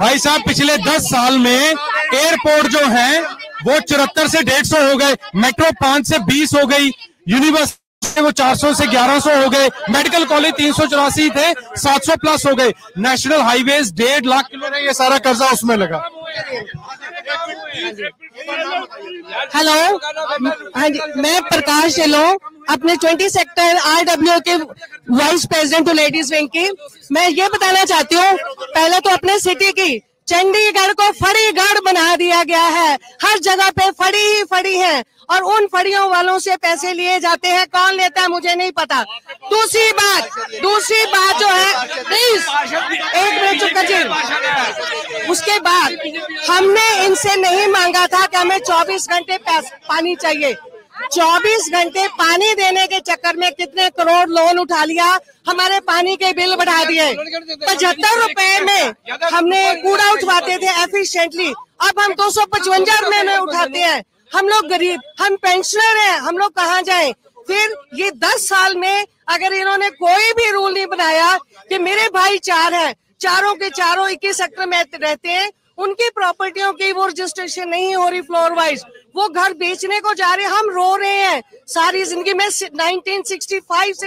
भाई साहब, पिछले दस साल में एयरपोर्ट जो है, वो चौहत्तर से डेढ़ सौ हो गए मेट्रो पाँच से बीस हो गई यूनिवर्सिटी वो 400 से 1100 हो गए मेडिकल कॉलेज तीन सौ चौरासी थे 700 प्लस हो गए। नेशनल हाईवेज डेढ़ लाख किलोमीटर ये सारा कर्जा उसमें लगा। हेलो? हाँ जी, मैं प्रकाश ढिलो अपने 20 सेक्टर आरडब्ल्यू के वाइस प्रेसिडेंट हूँ, लेडीज़ विंग की। मैं ये बताना चाहती हूँ, पहले तो अपने सिटी की चंडीगढ़ को फड़ीगढ़ बना दिया गया है। हर जगह पे फड़ी ही फड़ी है और उन फड़ियों वालों से पैसे लिए जाते हैं। कौन लेता है मुझे नहीं पता। दूसरी बात दूसरी बात जो है प्लीज़ एक मिनट चुप कर उसके बाद हमने इनसे नहीं मांगा था कि हमें 24 घंटे पानी चाहिए। 24 घंटे पानी देने के चक्कर में कितने करोड़ लोन उठा लिया, हमारे पानी के बिल बढ़ा दिए। पचहत्तर रुपए में हमने कूड़ा उठवाते थे एफिशिएंटली अब हम दो सौ पचवंजा रुपए में उठाते हैं। हम लोग गरीब, हम पेंशनर हैं, हम लोग कहाँ जाएँ? फिर ये दस साल में अगर इन्होंने कोई भी रूल नहीं बनाया कि मेरे भाई चार हैं, चारों के चारों इक्कीस सेक्टर में रहते हैं उनकी प्रॉपर्टियों की वो रजिस्ट्रेशन नहीं हो रही फ्लोर वाइज वो घर बेचने को जा रहे हम रो रहे हैं। सारी ज़िंदगी में 1965 से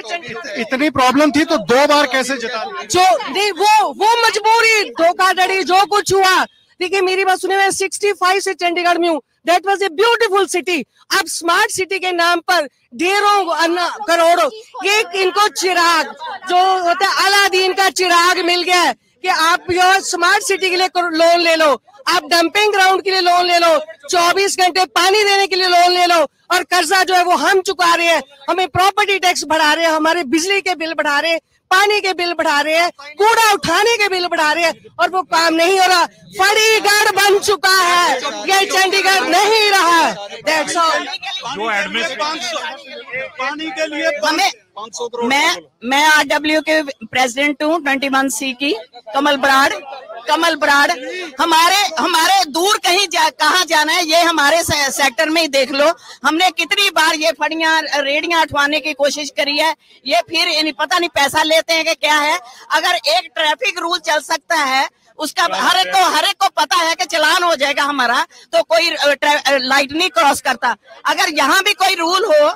इतनी प्रॉब्लम थी तो दो बार कैसे जिता जो नहीं वो वो मजबूरी धोखाधड़ी जो कुछ हुआ। देखिए मेरी बात सुने मैं 65 से चंडीगढ़ में हूँ। That was a beautiful city अब स्मार्ट सिटी के नाम पर ढेरों करोड़ों एक इनको चिराग जो होता है अलादीन का चिराग मिल गया है। कि आप जो स्मार्ट सिटी के लिए लोन ले लो। आप डंपिंग ग्राउंड के लिए लोन ले लो। 24 घंटे पानी देने के लिए लोन ले लो। और कर्जा जो है वो हम चुका रहे हैं। हमें प्रॉपर्टी टैक्स बढ़ा रहे हैं हमारे बिजली के बिल बढ़ा रहे हैं पानी के बिल बढ़ा रहे हैं कूड़ा उठाने के बिल बढ़ा रहे हैं और वो काम नहीं हो रहा। फरीगढ़ बन चुका है। ये चंडीगढ़ नहीं रहा। जो पानी के लिए हमें मैं मैं आरडब्ल्यू के प्रेसिडेंट हूँ ट्वेंटी वन सी की। कमल बराड़ कमल बराड़ हमारे हमारे दूर कहीं जा, कहाँ जाना है ये हमारे से, सेक्टर में ही देख लो। हमने कितनी बार ये फड़ियाँ रेडियाँ उठवाने की कोशिश करी है। ये फिर पता नहीं पैसा लेते हैं कि क्या है। अगर एक ट्रैफ़िक रूल चल सकता है उसका हर एक को हर एक को पता है कि चलान हो जाएगा हमारा तो कोई लाइट नहीं क्रॉस करता। अगर यहाँ भी कोई रूल हो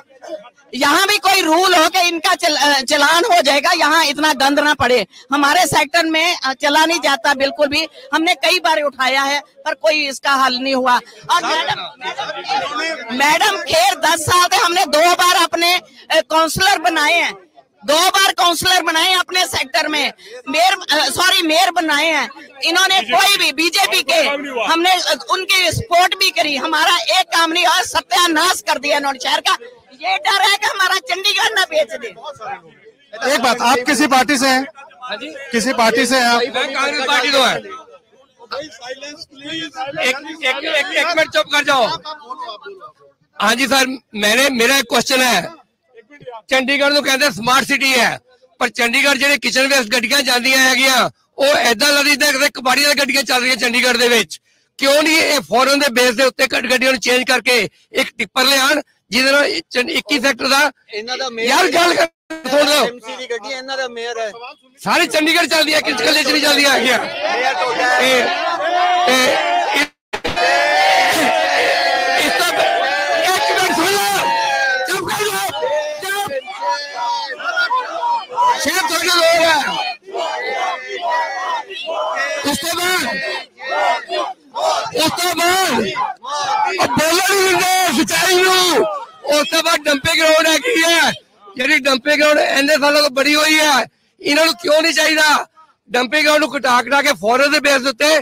यहाँ भी कोई रूल हो कि इनका चल, चलान हो जाएगा यहाँ इतना गंद ना पड़े। हमारे सेक्टर में चला नहीं जाता बिल्कुल भी। हमने कई बार उठाया है पर कोई इसका हल नहीं हुआ। और मैडम मैडम खेर दस साल से हमने दो बार अपने काउंसलर बनाए हैं। दो बार काउंसलर बनाए अपने सेक्टर में। मेयर सॉरी मेयर बनाए हैं। इन्होंने कोई भी बीजेपी के हमने उनकी सपोर्ट भी करी। हमारा एक काम नहीं और सत्यानाश कर दिया इन्होंने शहर का। ये डर है कि हमारा चंडीगढ़ ना बेच दे। एक बात आप किसी पार्टी से हैं? हाँ किसी पार्टी से हैं आप? कांग्रेस पार्टी तो है। एक एक एक, एक मिनट चुप कर जाओ। हाँ जी सर मैंने मेरा एक क्वेश्चन है। ਚੰਡੀਗੜ੍ਹ ਨੂੰ ਕਹਿੰਦੇ ਸਮਾਰਟ ਸਿਟੀ ਹੈ। ਪਰ ਚੰਡੀਗੜ੍ਹ ਜਿਹੜੇ ਕਿਚਨ ਵੇਸਟ ਗੱਡੀਆਂ ਜਾਂਦੀਆਂ ਹੈਗੀਆਂ ਉਹ ਐਦਾਂ ਲੱਗਦਾ ਕਿ ਕਬਾੜੀ ਦੀਆਂ ਗੱਡੀਆਂ ਚੱਲ ਰਹੀਆਂ ਚੰਡੀਗੜ੍ਹ ਦੇ ਵਿੱਚ। ਕਿਉਂ ਨਹੀਂ ਇਹ ਫੋਰਨ ਦੇ ਬੇਸ ਦੇ ਉੱਤੇ ਗੱਡੀਆਂ ਨੂੰ ਚੇਂਜ ਕਰਕੇ ਇੱਕ ਟਿੱਪਰ ਲਿਆਣ ਜਿਹਦੇ ਨਾਲ 21 ਸੈਕਟਰ ਦਾ ਇਹਨਾਂ ਦਾ ਯਾਰ ਗੱਲ ਕਰ ਸੁਣ ਲਓ। ਐਮਸੀ ਦੀ ਗੱਡੀ ਇਹਨਾਂ ਦਾ ਮੇਅਰ ਹੈ। ਸਾਰੇ ਚੰਡੀਗੜ੍ਹ ਚੱਲਦੀ ਹੈ ਕਿਸ ਕੱਲੇ ਚ ਨਹੀਂ ਚੱਲਦੀਆਂ ਹੈਗੀਆਂ। ਇਸ ਸ਼ਹਿਰ ਤੁਹਾਡੇ ਲੋਕ ਹੈ। ਉਸ ਤੋਂ ਬਾਅਦ, ਉਸ ਤੋਂ ਬਾਅਦ, ਉਹ ਬੋਲਣ ਨਹੀਂ ਦਿੰਦੇ ਸਚਾਈ ਨੂੰ। ਉਸ ਤੋਂ ਬਾਅਦ ਡੰਪਿੰਗ ਗਰਾਊਂਡ ਹੈਗੀ ਹੈ। ਜਿਹੜੀ ਡੰਪਿੰਗ ਗਰਾਊਂਡ ਇੰਨੇ ਸਾਲਾਂ ਤੋਂ ਬੜੀ ਹੋਈ ਹੈ, ਇਹਨਾਂ ਨੂੰ ਕਿਉਂ ਨਹੀਂ ਚਾਹੀਦਾ? ਡੰਪਿੰਗ ਗਰਾਊਂਡ ਨੂੰ ਘਟਾ ਘਟਾ ਕੇ ਫੋਰਨ ਦੇ ਬੇਸ ਉੱਤੇ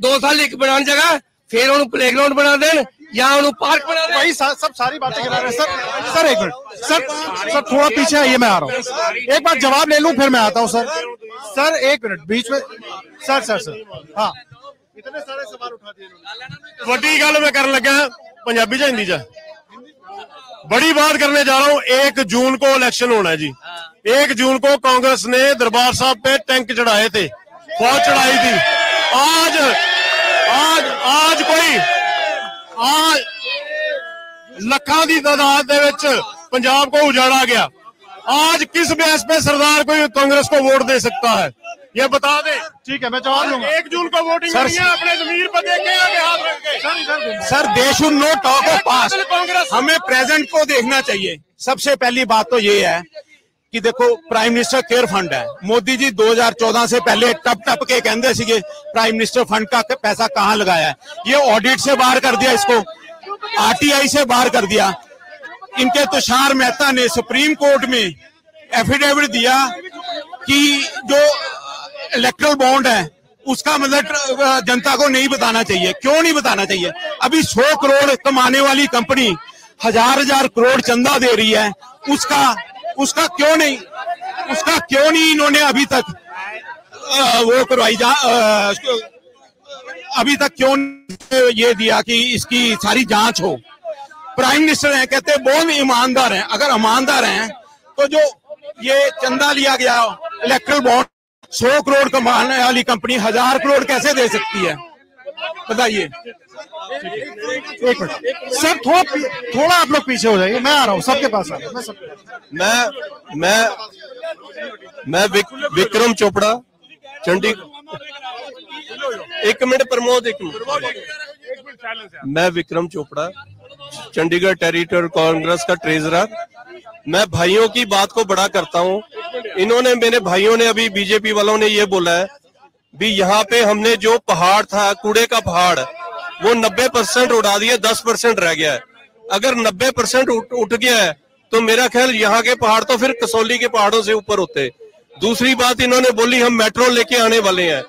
ਦੋ ਸਾਲ ਇੱਕ ਬਣਾਉਣ ਜਗ੍ਹਾ, ਫਿਰ ਉਹਨੂੰ ਪਲੇਗਰਾਉਂਡ ਬਣਾ ਦੇਣ। यहाँ पार्क बना रहे वही सा, सब सारी बातें करा रहे सर सर एक मिनट। सर सर थोड़ा पीछे आइए मैं आ रहा हूँ। एक बार जवाब ले लू फिर मैं आता हूँ सर। सर एक मिनट बीच में। सर सर सर हाँ। इतने सारे सवाल उठा दिए वड्डी गल मैं कर लगा पंजाबी हिंदी च बड़ी बात करने जा रहा हूँ एक जून को इलेक्शन होना है जी एक जून को कांग्रेस ने दरबार साहब पे टैंक चढ़ाए थे फौज चढ़ाई थी आज आज आज कोई आज ਲੱਖਾਂ ਦੀ ਤਾਦਾਦ ਦੇ ਵਿੱਚ पंजाब को उजाड़ा गया आज किस बेस पे सरदार कोई कांग्रेस को वोट दे सकता है ये बता दे ठीक है मैं जवाब लूंगा एक जून को वोटिंग सर- करनी है अपने जमीर पर देखे आगे हाथ रख के sir they should no talk of past हमें प्रेजेंट को देखना चाहिए सबसे पहली बात तो ये है कि देखो प्राइम मिनिस्टर केयर फंड है। मोदी जी 2014 से पहले टप टप के कहते सीगे प्राइम मिनिस्टर फंड का पैसा कहाँ लगाया है। ये ऑडिट से बाहर कर दिया इसको। आरटीआई से बाहर कर दिया। इनके तुषार मेहता ने सुप्रीम कोर्ट में एफिडेविट दिया कि जो इलेक्ट्रल बॉन्ड है, उसका मतलब जनता को नहीं बताना चाहिए। क्यों नहीं बताना चाहिए? अभी सौ करोड़ कमाने वाली कंपनी हज़ार हज़ार करोड़ चंदा दे रही है। उसका उसका क्यों नहीं? उसका क्यों नहीं इन्होंने अभी तक? वो करवाई जा अभी तक क्यों ये दिया कि इसकी सारी जाँच हो? प्राइम मिनिस्टर हैं, कहते हैं, बहुत ईमानदार हैं। अगर ईमानदार हैं तो जो ये चंदा लिया गया इलेक्ट्रल बॉन्ड सौ करोड़ कमाने वाली कंपनी हज़ार करोड़ कैसे दे सकती है? बताइए। एक मिनट। सर थोड़ा थोड़ा आप लोग पीछे हो जाइए। मैं आ रहा हूँ सबके पास आ रहा हूँ। मैं मैं मैं मैं विक, विक्रम चोपड़ा चंडी एक मिनट प्रमोद एक मिनट। मैं विक्रम चोपड़ा चंडीगढ़ टेरिटोरियल कांग्रेस का ट्रेजरर। मैं भाइयों की बात को बड़ा करता हूँ। इन्होंने मेरे भाइयों ने अभी बीजेपी वालों ने ये बोला है भी यहाँ पे हमने जो पहाड़ था कूड़े का पहाड़ वो 90 परसेंट उड़ा दिया 10 परसेंट रह गया है। अगर 90 परसेंट उठ, गया है तो मेरा ख्याल यहाँ के पहाड़ तो फिर कसौली के पहाड़ों से ऊपर होते। दूसरी बात इन्होंने बोली हम मेट्रो लेके आने वाले हैं।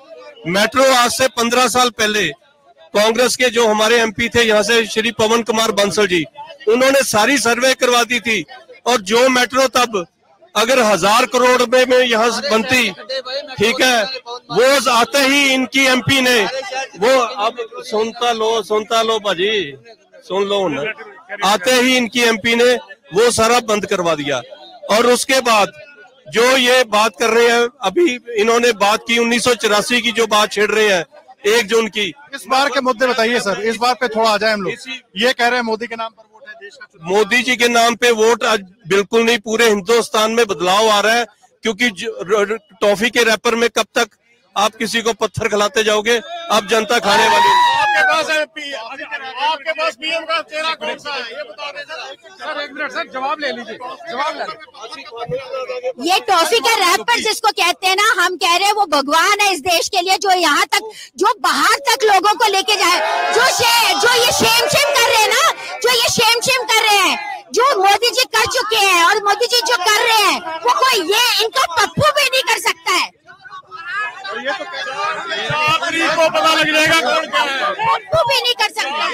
मेट्रो आज से पंद्रह साल पहले कांग्रेस के जो हमारे एमपी थे यहाँ से श्री पवन कुमार बंसल जी उन्होंने सारी सर्वे करवा दी थी। और जो मेट्रो तब अगर हज़ार करोड़ रुपए में यहाँ बनती ठीक है वो आते ही इनकी एमपी ने। वो अब सुनता लो सुनता लो भाजी सुन लो ना। आते ही इनकी एमपी ने वो सारा बंद करवा दिया। और उसके बाद जो ये बात कर रहे हैं अभी इन्होंने बात की उन्नीस सौ चौरासी की जो बात छेड़ रहे हैं एक जून की। इस बार के मुद्दे बताइए सर इस बार पे थोड़ा आ जाए हम लोग। ये कह रहे हैं मोदी के नाम पर वोट है देश का मोदी जी के नाम पे वोट आज बिल्कुल नहीं पूरे हिंदुस्तान में बदलाव आ रहा है क्योंकि टॉफी के रैपर में कब तक आप किसी को पत्थर खिलाते जाओगे आप जनता खाने वाली आपके पास है आपके पास पीएम का चेहरा कौन सा है? ये बता दें सर एक मिनट सर जवाब ले लीजिए। जवाब ले ये टॉफी का रैपर जिसको कहते हैं ना हम कह रहे हैं वो भगवान है इस देश के लिए जो यहाँ तक जो बाहर तक लोगों को लेके जाए। जो शे, जो ये शेम शेम कर रहे हैं ना जो ये शेम शेम कर रहे हैं जो मोदी जी कर चुके हैं और मोदी जी जो कर रहे हैं वो कोई ये इनका पप्पू भी नहीं कर सकता है। को पता लग जाएगा कौन क्या है। भी नहीं कर सकता।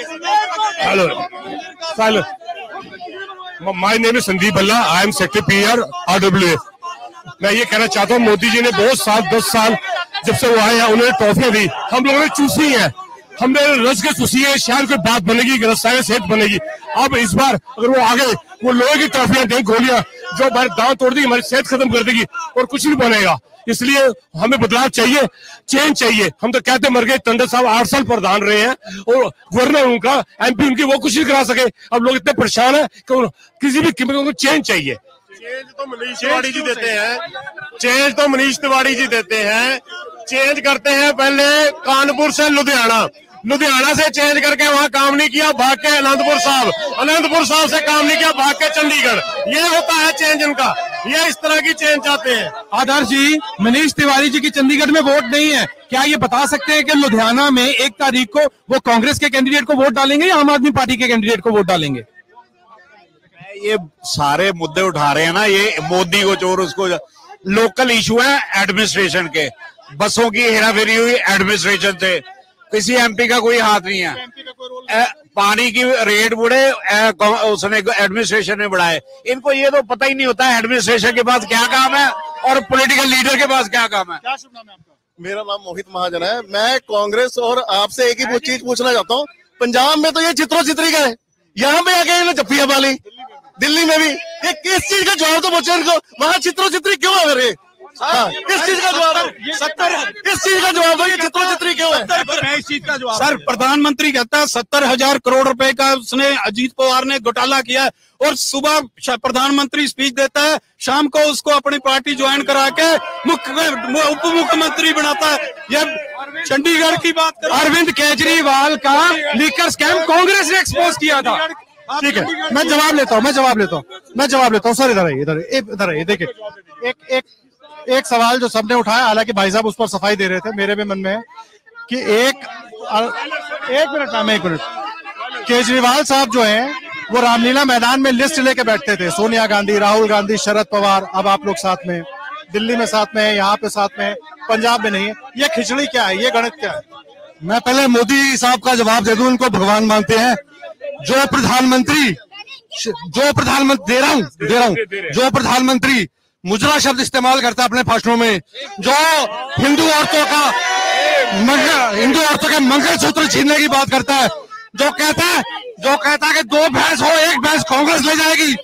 Hello hello my name is Sandeep Bhalla I am sector secretary PR RW मैं ये कहना चाहता हूँ मोदी जी ने बहुत साल दस साल जब से वो आए हैं उन्होंने ट्रॉफियाँ दी। हम लोगों ने चूसी है। हमने रस के चूसी है शायद कोई बात बनेगी रसायन सेहत बनेगी। अब इस बार अगर वो आगे वो लोहे की ट्रॉफियाँ दें गोलियाँ जो हमारे दांव तोड़ देगी हमारी सेहत खत्म कर देगी और कुछ नहीं बनेगा। इसलिए हमें बदलाव चाहिए चेंज चाहिए। हम तो कहते मर गए टंडन साहब आठ साल प्रधान रहे हैं और गवर्नर उनका एमपी उनकी वो कुछ नहीं करा सके। अब लोग इतने परेशान है कि किसी भी कीमत उनको चेंज चाहिए। चेंज तो मनीष तिवाड़ी जी देते हैं? चेंज तो मनीष तिवाड़ी जी देते हैं। चेंज करते हैं पहले कानपुर से लुधियाना। लुधियाना से चेंज करके वहाँ काम नहीं किया भाग के अनंतपुर साहब। अनंतपुर साहब से काम नहीं किया भाग के चंडीगढ़। ये होता है चेंज इनका। ये इस तरह की चेंज चाहते हैं। आदर्श जी मनीष तिवारी जी की चंडीगढ़ में वोट नहीं है। क्या ये बता सकते हैं कि लुधियाना में एक तारीख को वो कांग्रेस के कैंडिडेट को वोट डालेंगे या आम आदमी पार्टी के कैंडिडेट को वोट डालेंगे? ये सारे मुद्दे उठा रहे हैं ना ये मोदी को चोर उसको लोकल इशू है एडमिनिस्ट्रेशन के। बसों की हेराफेरी हुई एडमिनिस्ट्रेशन से। किसी एमपी का कोई हाथ नहीं है। पानी की रेट बढ़े उसने एडमिनिस्ट्रेशन ने बढ़ाए। इनको ये तो पता ही नहीं होता है एडमिनिस्ट्रेशन के पास क्या काम है और पॉलिटिकल लीडर के पास क्या काम है। क्या शुभ नाम है आपका? मेरा नाम मोहित महाजन है। मैं कांग्रेस और आपसे एक ही चीज़ पूछना चाहता हूँ। पंजाब में तो ये चित्रो चित्री का है। यहाँ पे आके इन्हें जप्पिया पाली। दिल्ली में भी। ये किस चीज़ का जवाब तो बच्चे इनको वहाँ चित्रो चित्री क्यों आ रहे? हाँ, किस चीज़ का जवाब सत्तर किस चीज़ का जवाब है चित्रो चित्री क्यों है? इस चीज़ का जवाब सर प्रधानमंत्री कहता है सत्तर हज़ार करोड़ रुपए का उसने अजीत पवार ने घोटाला किया और सुबह प्रधानमंत्री स्पीच देता है शाम को उसको अपनी पार्टी ज्वाइन करा के मुख्य उप मुख्यमंत्री बनाता है। यह चंडीगढ़ की बात कर अरविंद केजरीवाल का लीकर स्कैम कांग्रेस ने एक्सपोज किया था। ठीक है मैं जवाब लेता हूँ मैं जवाब लेता हूँ मैं जवाब लेता हूँ। सर इधर है इधर इधर है देखिए। एक एक एक सवाल जो सबने उठाया हालाँकि भाई साहब उस पर सफ़ाई दे रहे थे मेरे भी मन में कि एक एक मिनट नाम एक मिनट। केजरीवाल साहब जो हैं वो रामलीला मैदान में लिस्ट लेके बैठते थे। सोनिया गांधी राहुल गांधी शरद पवार अब आप लोग साथ में। दिल्ली में साथ में है यहाँ पे साथ में पंजाब में नहीं है। ये खिचड़ी क्या है? ये गणित क्या है? मैं पहले मोदी साहब का जवाब दे दूँ उनको भगवान मानते हैं। जो प्रधानमंत्री जो प्रधानमंत्री दे रहा हूँ। दे रहा हूँ। जो प्रधानमंत्री मुजरा शब्द इस्तेमाल करता है अपने भाषणों में जो हिंदू औरतों का हिंदू औरतों के मंगल सूत्र छीनने की बात करता है जो कहता है जो कहता है कि दो भैंस हो एक भैंस कांग्रेस ले जाएगी।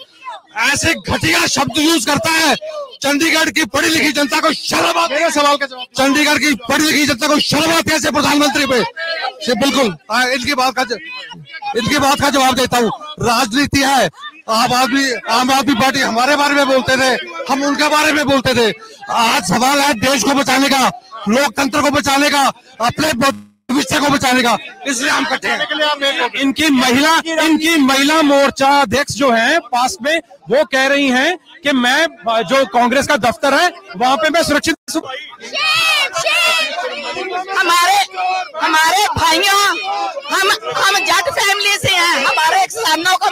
ऐसे घटिया शब्द यूज़ करता है चंडीगढ़ की पढ़ी लिखी जनता को शर्म आती है। सवाल का जवाब। चंडीगढ़ की पढ़ी लिखी जनता को शर्म आती है ऐसे प्रधानमंत्री पे। बिल्कुल इनकी बात का इनकी बात का जवाब देता हूँ। राजनीति है आम आदमी आम आदमी पार्टी हमारे बारे में बोलते थे, हम उनके बारे में बोलते थे। आज सवाल है देश को बचाने का, लोकतंत्र को बचाने का, अपने भविष्य को बचाने का इसलिए हम कट्टे हैं इनकी महिला इनकी महिला मोर्चा अध्यक्ष जो है पास में वो कह रही हैं कि मैं जो कांग्रेस का दफ्तर है वहाँ पे मैं सुरक्षित हमारे हमारे भाइयों हम हम जट फैमिली से हैं। हमारे किसानों को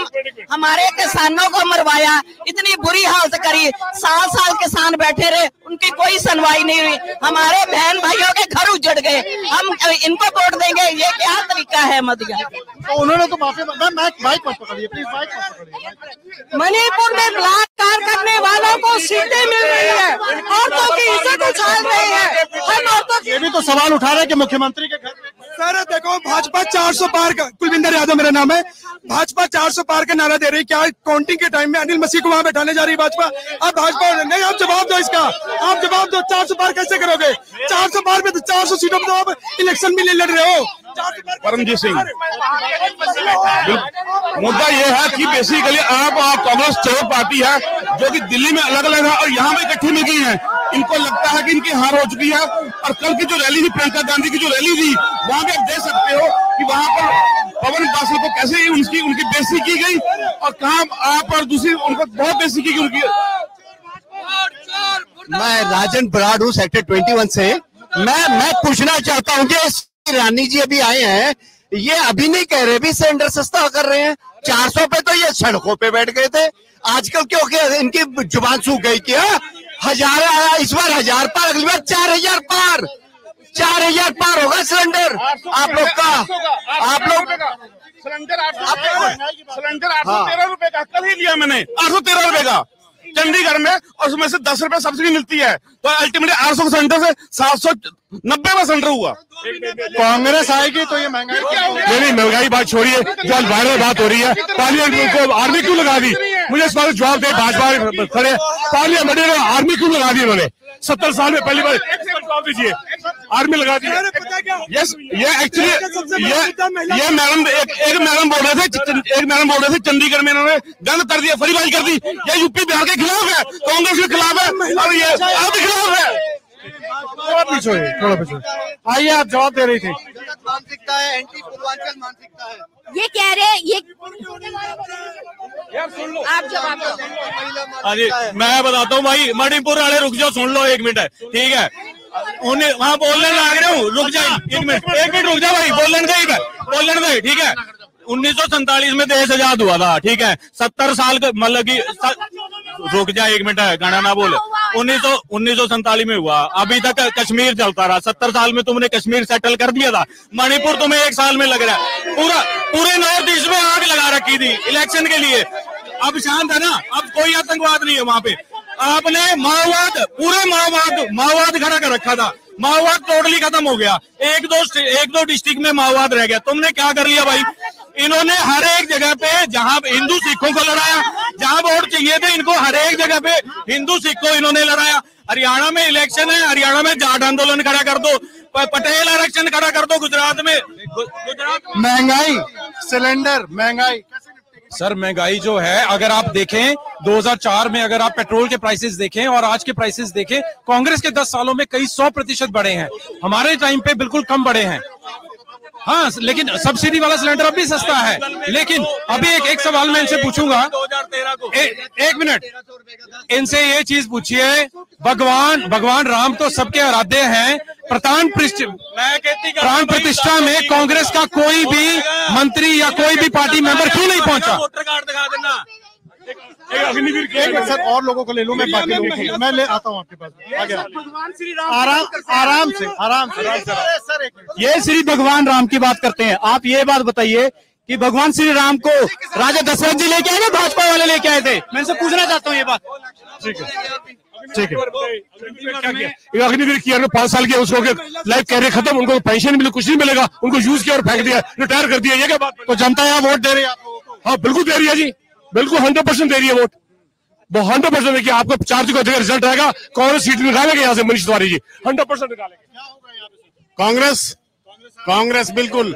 हमारे किसानों को मरवाया। इतनी बुरी हालत करी। साल साल किसान बैठे रहे। उनकी कोई सुनवाई नहीं हुई। हमारे बहन भाइयों के घर उजड़ गए। हम इनको वोट देंगे ये क्या तरीका है मदिया? तो उन्होंने तो माफ़ी माइक माइक मत पकड़िए प्लीज़ माइक मत पकड़िए। मणिपुर में बलात्कार करने वालों को सीटें मिल रही है औरतों की इज़्ज़त उछाल रही है। हम औरतों ये भी तो सवाल उठा रहे हैं कि मुख्यमंत्री के घर सर देखो भाजपा 400 पार का कुलविंदर यादव मेरा नाम है। भाजपा 400 पार का नारा दे रही क्या काउंटिंग के टाइम में अनिल मसीह को वहाँ बैठाने जा रही है भाजपा? अब भाजपा नहीं आप जवाब दो इसका। आप जवाब दो चार सौ पार कैसे करोगे? चार सौ पार में तो चार सौ सीटों में तो आप इलेक्शन भी नहीं लड़ रहे हो? परमजीत सिंह। मुद्दा यह है कि बेसिकली आप, आप कांग्रेस चौक पार्टी है जो कि दिल्ली में अलग अलग है और यहाँ पे इकट्ठी में गई है। इनको लगता है कि इनकी हार हो चुकी है और कल की जो रैली थी प्रियंका गांधी की जो रैली थी वहाँ पे आप देख सकते हो कि वहाँ पर पवन बासल को कैसे उनकी उनकी बेइज्जती की गई और कहा आप और दूसरी उनको बहुत बेइज्जती की गई उनकी। मैं राजन बराड़ हूँ सेक्टर 21 से। मैं मैं पूछना चाहता हूँ कि रानी जी अभी आए हैं ये अभी नहीं कह रहे भी सिलेंडर सस्ता कर रहे हैं। 400 पे तो ये सड़कों पे बैठ गए थे। आजकल क्यों क्या इनकी ज़ुबान सूख गई क्या? हज़ार आया इस बार हज़ार पार अगली बार चार हज़ार पार। चार हज़ार पार होगा सिलेंडर। आप लोग का आप लोग सिलेंडर आठ सौ सिलेंडर आठ सौ तेरह रूपए का कल ही लिया मैंने। आठ सौ तेरह रुपए का। चंडीगढ़ में और उसमें से दस रुपए सब्सिडी मिलती है तो अल्टीमेटली आठ सौ सेंटर से सात सौ नब्बे में सेंटर हुआ कांग्रेस आएगी तो ये महँगाई नहीं नहीं महँगाई बात छोड़िए जो आज वायरल बात हो रही है पार्लियामेंट को आर्मी क्यों लगा दी मुझे इस बात जवाब दे भाजपा खड़े पार्लियामेंट में आर्मी क्यों लगा दी उन्होंने सत्तर साल में पहली बार जवाब दीजिए आर्मी लगा दी। यस ये एक्चुअली ये ये मैडम एक एक मैडम बोल रहे थे एक मैडम बोल रहे थे चंडीगढ़ में इन्होंने गंद कर दिया फरीबाजी कर दी। ये यूपी बिहार के खिलाफ है कांग्रेस के खिलाफ है और ये आपके खिलाफ है। थोड़ा पीछे थोड़ा पीछे आइए आप जवाब दे रही थी। मानसिकता है एंटी पूर्वांचल मानसिकता है ये कह रहे हैं ये आप जवाब हाँ मैं बताता हूँ भाई मणिपुर वाले रुक जाओ सुन लो एक मिनट। ठीक है? उन्हें वहाँ बोलने लग रहे हूँ। रुक जाए एक मिनट एक मिनट रुक जाओ भाई बोलने दे बोलने दे ठीक है? उन्नीस में देश आज़ाद हुआ था ठीक है? सत्तर साल का मतलब की रुक जा एक मिनट है गाना ना बोल। उन्नीस सौ उन्नीस में हुआ। अभी तक कश्मीर चलता रहा। सत्तर साल में तुमने कश्मीर सेटल कर दिया था। मणिपुर तुम्हें एक साल में लग रहा है। पूरा पूरे नॉर्थ ईस्ट में आग लगा रखी थी इलेक्शन के लिए। अब शांत है ना? अब कोई आतंकवाद नहीं है वहाँ पे। आपने माओवाद पूरे माओवाद माओवाद खड़ा कर रखा था। माओवाद टोटली खत्म हो गया। एक दो एक दो डिस्ट्रिक्ट में माओवाद रह गया। तुमने क्या कर लिया भाई? इन्होंने हर एक जगह पे जहाँ हिंदू सिखों को लड़ाया, जहाँ वोट चाहिए थे, इनको हर एक जगह पे हिंदू सिख को इन्होंने लड़ाया। हरियाणा में इलेक्शन है, हरियाणा में जाट आंदोलन खड़ा कर दो पटेल आरक्षण खड़ा कर दो गुजरात में। गुजरात महँगाई सिलेंडर महँगाई। सर, महँगाई जो है, अगर आप देखें 2004 में अगर आप पेट्रोल के प्राइसेस देखें और आज के प्राइसेस देखें, कांग्रेस के 10 सालों में कई सौ प्रतिशत बढ़े हैं। हमारे टाइम पे बिल्कुल कम बढ़े हैं। हाँ लेकिन सब्सिडी वाला सिलेंडर अब भी सस्ता है। लेकिन अभी एक एक सवाल मैं इनसे पूछूँगा। एक मिनट। इनसे ये चीज़ पूछिए। भगवान भगवान राम तो सबके आराध्य हैं। प्रधान प्राण प्रतिष्ठा में कांग्रेस का कोई भी मंत्री या कोई भी पार्टी मेंबर क्यों नहीं पहुँचा? वोटर कार्ड दिखा देना। अग्निवीर सर और लोगों को ले लूँ मैं बाकी लोगों को मैं ले आता हूँ आपके पास। आगे। भगवान श्री आराम आराम से आराम से। ये श्री भगवान राम की बात करते हैं। आप ये बात बताइए कि भगवान श्री राम को राजा दशरथ जी लेके आए थे भाजपा वाले लेके आए थे? मैं इनसे पूछना चाहता हूँ ये बात। ठीक है। ठीक है। अग्निवीर किया पाँच साल के उसको लाइफ कैरियर खत्म? उनको पेंशन मिले कुछ नहीं मिलेगा। उनको यूज़ किया और फेंक दिया रिटायर कर दिया ये क्या बात? तो जनता यहाँ वोट दे रही है हाँ बिल्कुल दे रही है जी। बिल्कुल हंड्रेड परसेंट दे रही है वोट। वो हंड्रेड परसेंट देखिए आपको चार सौ जगह रिज़ल्ट आएगा कांग्रेस सीट निकालेगा यहाँ से मनीष तिवारी जी। हंड्रेड परसेंट निकालेंगे। कांग्रेस? कांग्रेस बिल्कुल।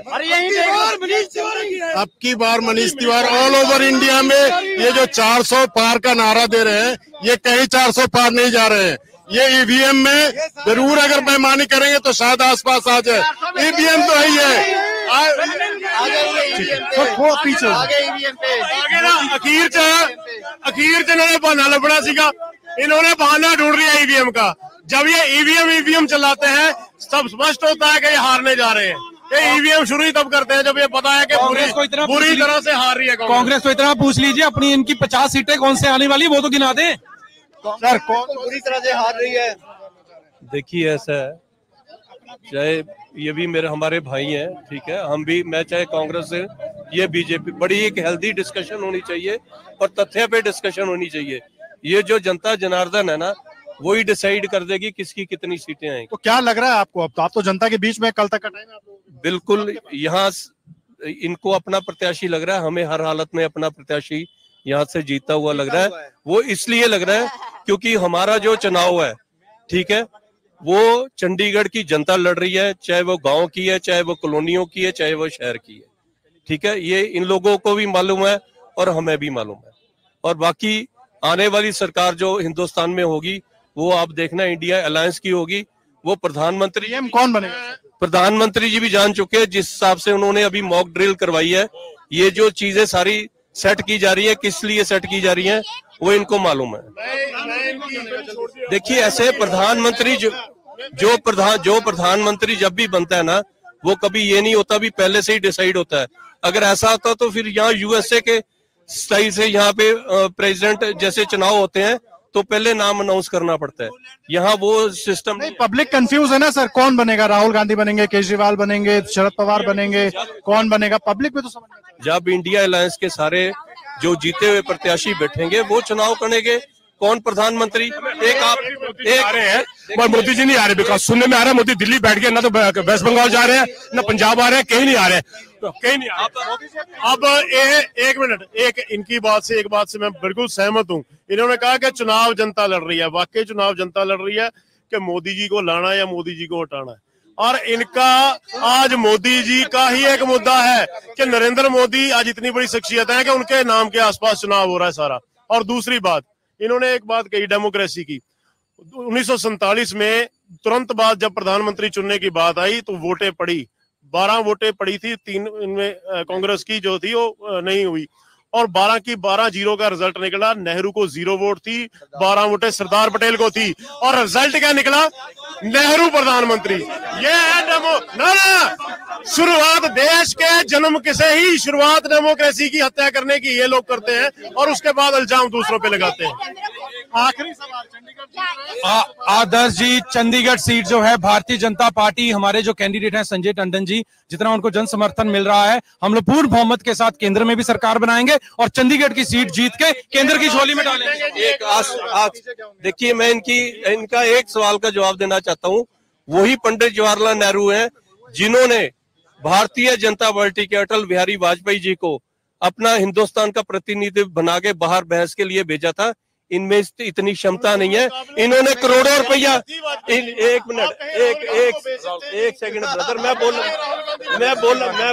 अब की बार Manish Tiwari all over India में ये जो 400 पार का नारा दे रहे हैं ये कहीं 400 पार नहीं जा रहे हैं। ये ईवीएम में ज़रूर अगर बेमानी करेंगे तो शायद आसपास आ जाए ईवीएम तो है ही है तो हो। अखीर च अखीर च इन्होंने बहाना लबड़ा सीगा इन्होंने बहाना ढूंढ लिया ईवीएम का जब ये ईवीएम ईवीएम चलाते हैं सब स्पष्ट होता है कि ये हारने जा रहे हैं ये ईवीएम शुरू ही तब करते हैं जब ये पता है कि कांग्रेस को इतना बुरी तरह से हार रही है कांग्रेस को इतना पूछ लीजिए अपनी इनकी पचास सीटें कौन से आने वाली वो तो गिना दें सर कौन बुरी तरह से हार रही है? देखिए ऐसा है। चाहे ये भी मेरे हमारे भाई हैं ठीक है? हम भी मैं चाहे कांग्रेस से ये बीजेपी बड़ी एक हेल्दी डिस्कशन होनी चाहिए और तथ्य पे डिस्कशन होनी चाहिए। ये जो जनता जनार्दन है ना वही डिसाइड कर देगी किसकी कितनी सीटें आएँगी। तो क्या लग रहा है आपको? अब तो आप तो जनता के बीच में कल तक का टाइम आप बिल्कुल यहाँ इनको अपना प्रत्याशी लग रहा है हमें हर हालत में अपना प्रत्याशी यहाँ से जीता हुआ लग रहा है। वो इसलिए लग रहा है क्योंकि हमारा जो चुनाव है ठीक है वो चंडीगढ़ की जनता लड़ रही है चाहे वो गाँव की है चाहे वो कॉलोनियों की है चाहे वो शहर की है ठीक है। ये इन लोगों को भी मालूम है और हमें भी मालूम है। और बाकी आने वाली सरकार जो हिंदुस्तान में होगी वो आप देखना इंडिया अलायंस की होगी। वो प्रधानमंत्री कौन बनेगा? प्रधानमंत्री जी भी जान चुके हैं जिस हिसाब से उन्होंने अभी मॉक ड्रिल करवाई है। ये जो चीज़ें सारी सेट की जा रही है, किस लिए सेट की जा रही है, वो इनको मालूम है। देखिए, ऐसे प्रधानमंत्री जो जो प्रधान जो प्रधानमंत्री जब भी बनता है ना, वो कभी ये नहीं होता भी पहले से ही डिसाइड होता है। अगर ऐसा होता तो फिर यहाँ यूएसए के स्टाइल से यहाँ पे प्रेसिडेंट जैसे चुनाव होते हैं तो पहले नाम अनाउंस करना पड़ता है। यहाँ वो सिस्टम नहीं पब्लिक कंफ्यूज है ना सर कौन बनेगा? राहुल गांधी बनेंगे केजरीवाल बनेंगे शरद पवार बनेंगे। कौन बनेगा? पब्लिक में तो समझ जब इंडिया अलायंस के सारे जो जीते हुए प्रत्याशी बैठेंगे वो चुनाव करेंगे। कौन प्रधानमंत्री? एक आप एक आ रहे हैं। और मोदी जी नहीं आ रहे बिकॉज़ सुनने में आ रहा है मोदी दिल्ली बैठ गए ना तो वेस्ट बंगाल जा रहे हैं ना पंजाब आ रहे हैं कहीं नहीं आ रहे हैं। कहीं नहीं आ रहे। अब ए, एक मिनट एक इनकी बात से एक बात से मैं बिल्कुल सहमत हूँ। इन्होंने कहा कि चुनाव जनता लड़ रही है वाकई चुनाव जनता लड़ रही है कि मोदी जी को लाना या मोदी जी को हटाना है। और इनका आज मोदी जी का ही एक मुद्दा है कि नरेंद्र मोदी आज इतनी बड़ी शख्सियत है कि उनके नाम के आसपास चुनाव हो रहा है सारा। और दूसरी बात इन्होंने एक बात कही डेमोक्रेसी की। उन्नीस में तुरंत बाद जब प्रधानमंत्री चुनने की बात आई तो वोटें पड़ी। बारह वोटें पड़ी थी, तीन इनमें कांग्रेस की जो थी, वो नहीं हुई। और 12 की 12 ज़ीरो का रिज़ल्ट निकला। नेहरू को ज़ीरो वोट थी 12 वोटे सरदार पटेल को थी और रिज़ल्ट क्या निकला? नेहरू प्रधानमंत्री। ये है डेमो ना। शुरुआत देश के जन्म के से ही शुरुआत डेमोक्रेसी की हत्या करने की ये लोग करते हैं और उसके बाद इल्ज़ाम दूसरों पे लगाते हैं। आखिरी सवाल चंडीगढ़ आदर्श जी चंडीगढ़ सीट जो है भारतीय जनता पार्टी हमारे जो कैंडिडेट हैं संजय टंडन जी जितना उनको जन समर्थन मिल रहा है हम लोग पूर्ण बहुमत के साथ केंद्र में भी सरकार बनाएँगे और चंडीगढ़ की सीट जीत के केंद्र की झोली में डालेंगे। एक देखिए मैं इनकी इनका एक सवाल का जवाब देना चाहता हूँ। वही पंडित जवाहरलाल नेहरू है जिन्होंने भारतीय जनता पार्टी के अटल बिहारी वाजपेयी जी को अपना हिंदुस्तान का प्रतिनिधि बना के बाहर बहस के लिए भेजा था। इनमें इतनी क्षमता नहीं है। इन्होंने करोड़ों रुपया इन एक मिनट एक एक एक सेकंड ब्रदर मैं बोल मैं बोल मैं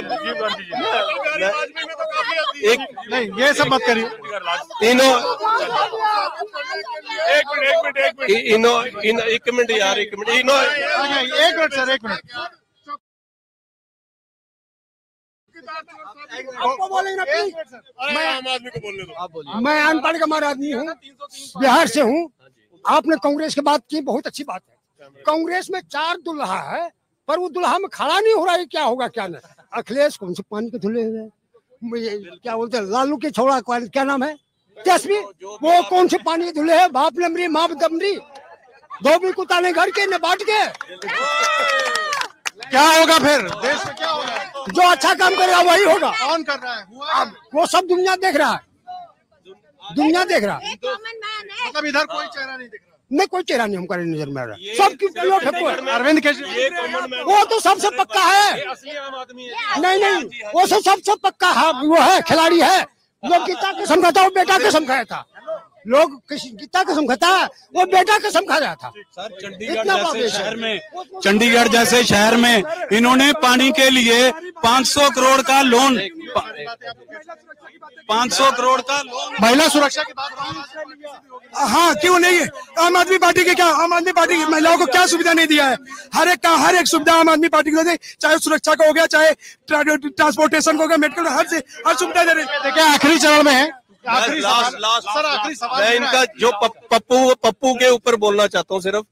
एक नहीं ये सब मत करिए। इनो एक मिनट एक मिनट एक मिनट। इनो इन एक मिनट यार एक मिनट। इनो एक मिनट सर एक मिनट। आपको बोलेंगे ना प्लीज़ मैं आम आदमी को बोलने दो। मैं अनपढ़ कमार आदमी हूँ बिहार से हूँ। आपने कांग्रेस की बात की बहुत अच्छी बात है। कांग्रेस में चार दुल्हा है पर वो दुल्हा में खड़ा नहीं हो रहा है क्या होगा क्या नहीं? अखिलेश कौन से पानी के धुले हुए क्या बोलते हैं लालू के छोड़ा क्या नाम है? तेजस्वी वो कौन से पानी के धुले है? बाप नमरी माँ दमरी। धोबी कुत्ता ने घर के ने बाट के। क्या होगा फिर? देश में क्या होगा? जो अच्छा काम करेगा वही होगा। कौन कर रहा है? अब वो सब दुनिया देख रहा है। दुनिया देख रहा है। मतलब इधर कोई चेहरा नहीं दिख रहा। नहीं कोई चेहरा नहीं हमारे नज़र में आ रहा सब की है अरविंद केजरीवाल वो तो सबसे पक्का है। नहीं नहीं वो तो सबसे पक्का है। वो है खिलाड़ी है। लोग गीता कसम खाता वो बेटा कसम खाया था। लोग गीता कसम खाता वो बेटा कसम खा रहा था। सर चंडीगढ़ जैसे शहर में चंडीगढ़ जैसे शहर में इन्होंने पानी के लिए 500 करोड़ का लोन 500 करोड़ का लोन महिला सुरक्षा की बात हाँ क्यों नहीं? आम आदमी पार्टी के क्या आम आदमी पार्टी की महिलाओं को क्या सुविधा नहीं दिया है? हर एक का हर एक सुविधा आम आदमी पार्टी को दे चाहे सुरक्षा का हो गया चाहे ट्रांसपोर्टेशन का हो गया मेडिकल हर से हर सुविधा दे रहे देखिए आखिरी चरण में है लास्ट लास्ट मैं इनका जो पप्पू पप्पू के ऊपर बोलना चाहता हूँ सिर्फ़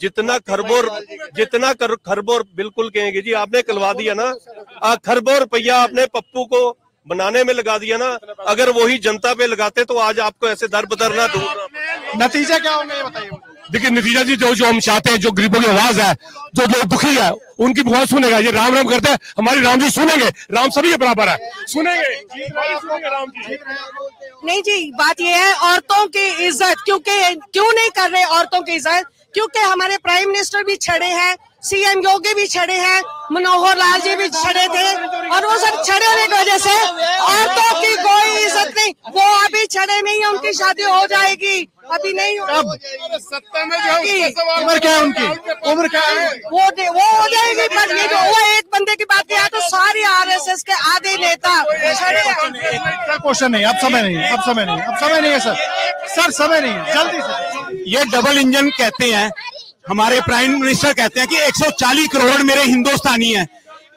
जितना खरबोर जितना कर, खरबोर बिल्कुल कहेंगे जी आपने कलवा दिया ना। खरबोर रुपया आपने पप्पू को बनाने में लगा दिया ना। अगर वही जनता पे लगाते तो आज आपको ऐसे दर बदर ना दू। नतीजा क्या होंगे ये बताइए देखिए, नतीजा जी, जो जो हम चाहते हैं, जो गरीबों की आवाज़ है, जो लोग दुखी है, उनकी आवाज़ सुनेगा। ये राम राम करते हैं, हमारी राम जी सुनेंगे। राम सभी के बराबर है। सुनेंगे। नहीं जी, बात ये है, औरतों की इज़्ज़त, क्योंकि क्यों नहीं कर रहे औरतों की इज़्ज़त? क्योंकि हमारे प्राइम मिनिस्टर भी छड़े हैं सीएम योगी भी छड़े हैं मनोहर लाल जी भी छड़े थे और वो सब छड़े होने की वजह से औरतों की कोई इज़्ज़त नहीं वो अभी छड़े में ही उनकी शादी हो जाएगी अभी नहीं हो सत्ता में उम्र क्या है उनकी उम्र क्या है? वो वो हो जाएगी पर ये जो वो एक बंदे की बात किया तो सारी आरएसएस के आधे नेता छड़े क्वेश्चन नहीं अब समय नहीं है अब समय नहीं अब समय नहीं है सर। सर समय नहीं है जल्दी सर ये डबल इंजन कहते हैं हमारे प्राइम मिनिस्टर कहते हैं कि 140 करोड़ मेरे हिंदुस्तानी हैं।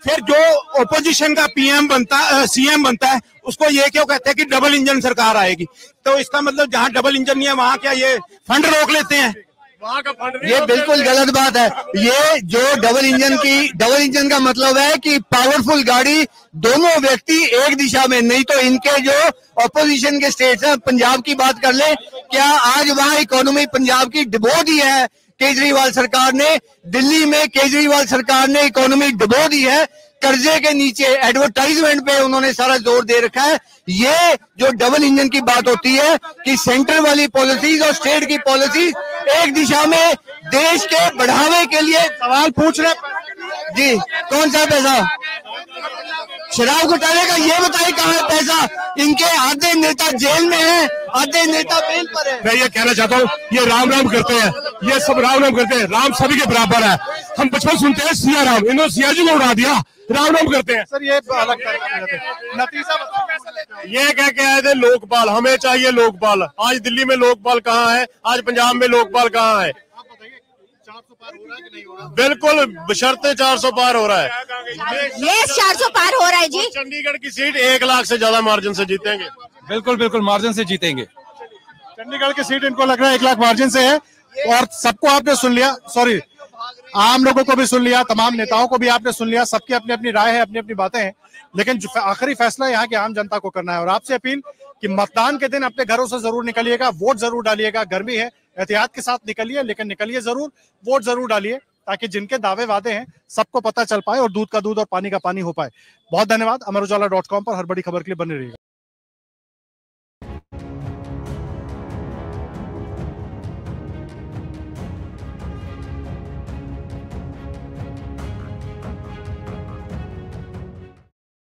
फिर जो ओपोजिशन का पीएम बनता सीएम बनता है उसको ये क्यों कहते हैं कि डबल इंजन सरकार आएगी? तो इसका मतलब जहाँ डबल इंजन नहीं है वहाँ क्या ये फंड रोक लेते हैं? ये बिल्कुल गलत बात है। ये जो डबल इंजन की डबल इंजन का मतलब है कि पावरफुल गाड़ी दोनों व्यक्ति एक दिशा में नहीं तो इनके जो ऑपोजिशन के स्टेट्स हैं पंजाब की बात कर ले क्या आज वहाँ इकोनॉमी पंजाब की डुबो दी है? केजरीवाल सरकार ने, दिल्ली में केजरीवाल सरकार ने इकोनॉमी डुबो दी है, कर्जे के नीचे एडवर्टाइजमेंट पे उन्होंने सारा ज़ोर दे रखा है। ये जो डबल इंजन की बात होती है कि सेंट्रल वाली पॉलिसीज़ और स्टेट की पॉलिसीज़ एक दिशा में देश के बढ़ावे के लिए सवाल पूछ रहे जी, कौन सा पैसा? शराब घोटाले का ये बताइए कहाँ है पैसा? इनके आधे नेता जेल में हैं आधे नेता बेल पर है। मैं ये कहना चाहता हूँ ये राम राम करते हैं ये सब राम राम करते हैं राम सभी के बराबर है। हम बचपन सुनते हैं सिया राम इन्होंने सिया जी को उड़ा दिया राम राम करते हैं। सर ये अलग नतीजा ये कह के आए थे लोकपाल हमें चाहिए लोकपाल। आज दिल्ली में लोकपाल कहाँ है? आज पंजाब में लोकपाल कहाँ है? बिल्कुल बशर्ते चार सौ पार हो रहा है। ये चार सौ पार हो रहा है जी। चंडीगढ़ की सीट एक लाख से ज़्यादा मार्जिन से जीतेंगे। बिल्कुल बिल्कुल मार्जिन से जीतेंगे। चंडीगढ़ की सीट इनको लग रहा है एक लाख मार्जिन से है। और सबको आपने सुन लिया सॉरी आम लोगों को भी सुन लिया तमाम नेताओं को भी आपने सुन लिया सबकी अपनी अपनी राय है अपनी अपनी बातें हैं। लेकिन आखिरी फैसला यहाँ की आम जनता को करना है। और आपसे अपील कि मतदान के दिन अपने घरों से ज़रूर निकलिएगा वोट ज़रूर डालिएगा गर्मी है एहतियात के साथ निकलिए, लेकिन निकलिए ज़रूर, वोट ज़रूर डालिए, ताकि जिनके दावे वादे हैं, सबको पता चल पाए और दूध का दूध और पानी का पानी हो पाए। बहुत धन्यवाद, अमर उजाला डॉट कॉम पर हर बड़ी खबर के लिए बने रहिएगा।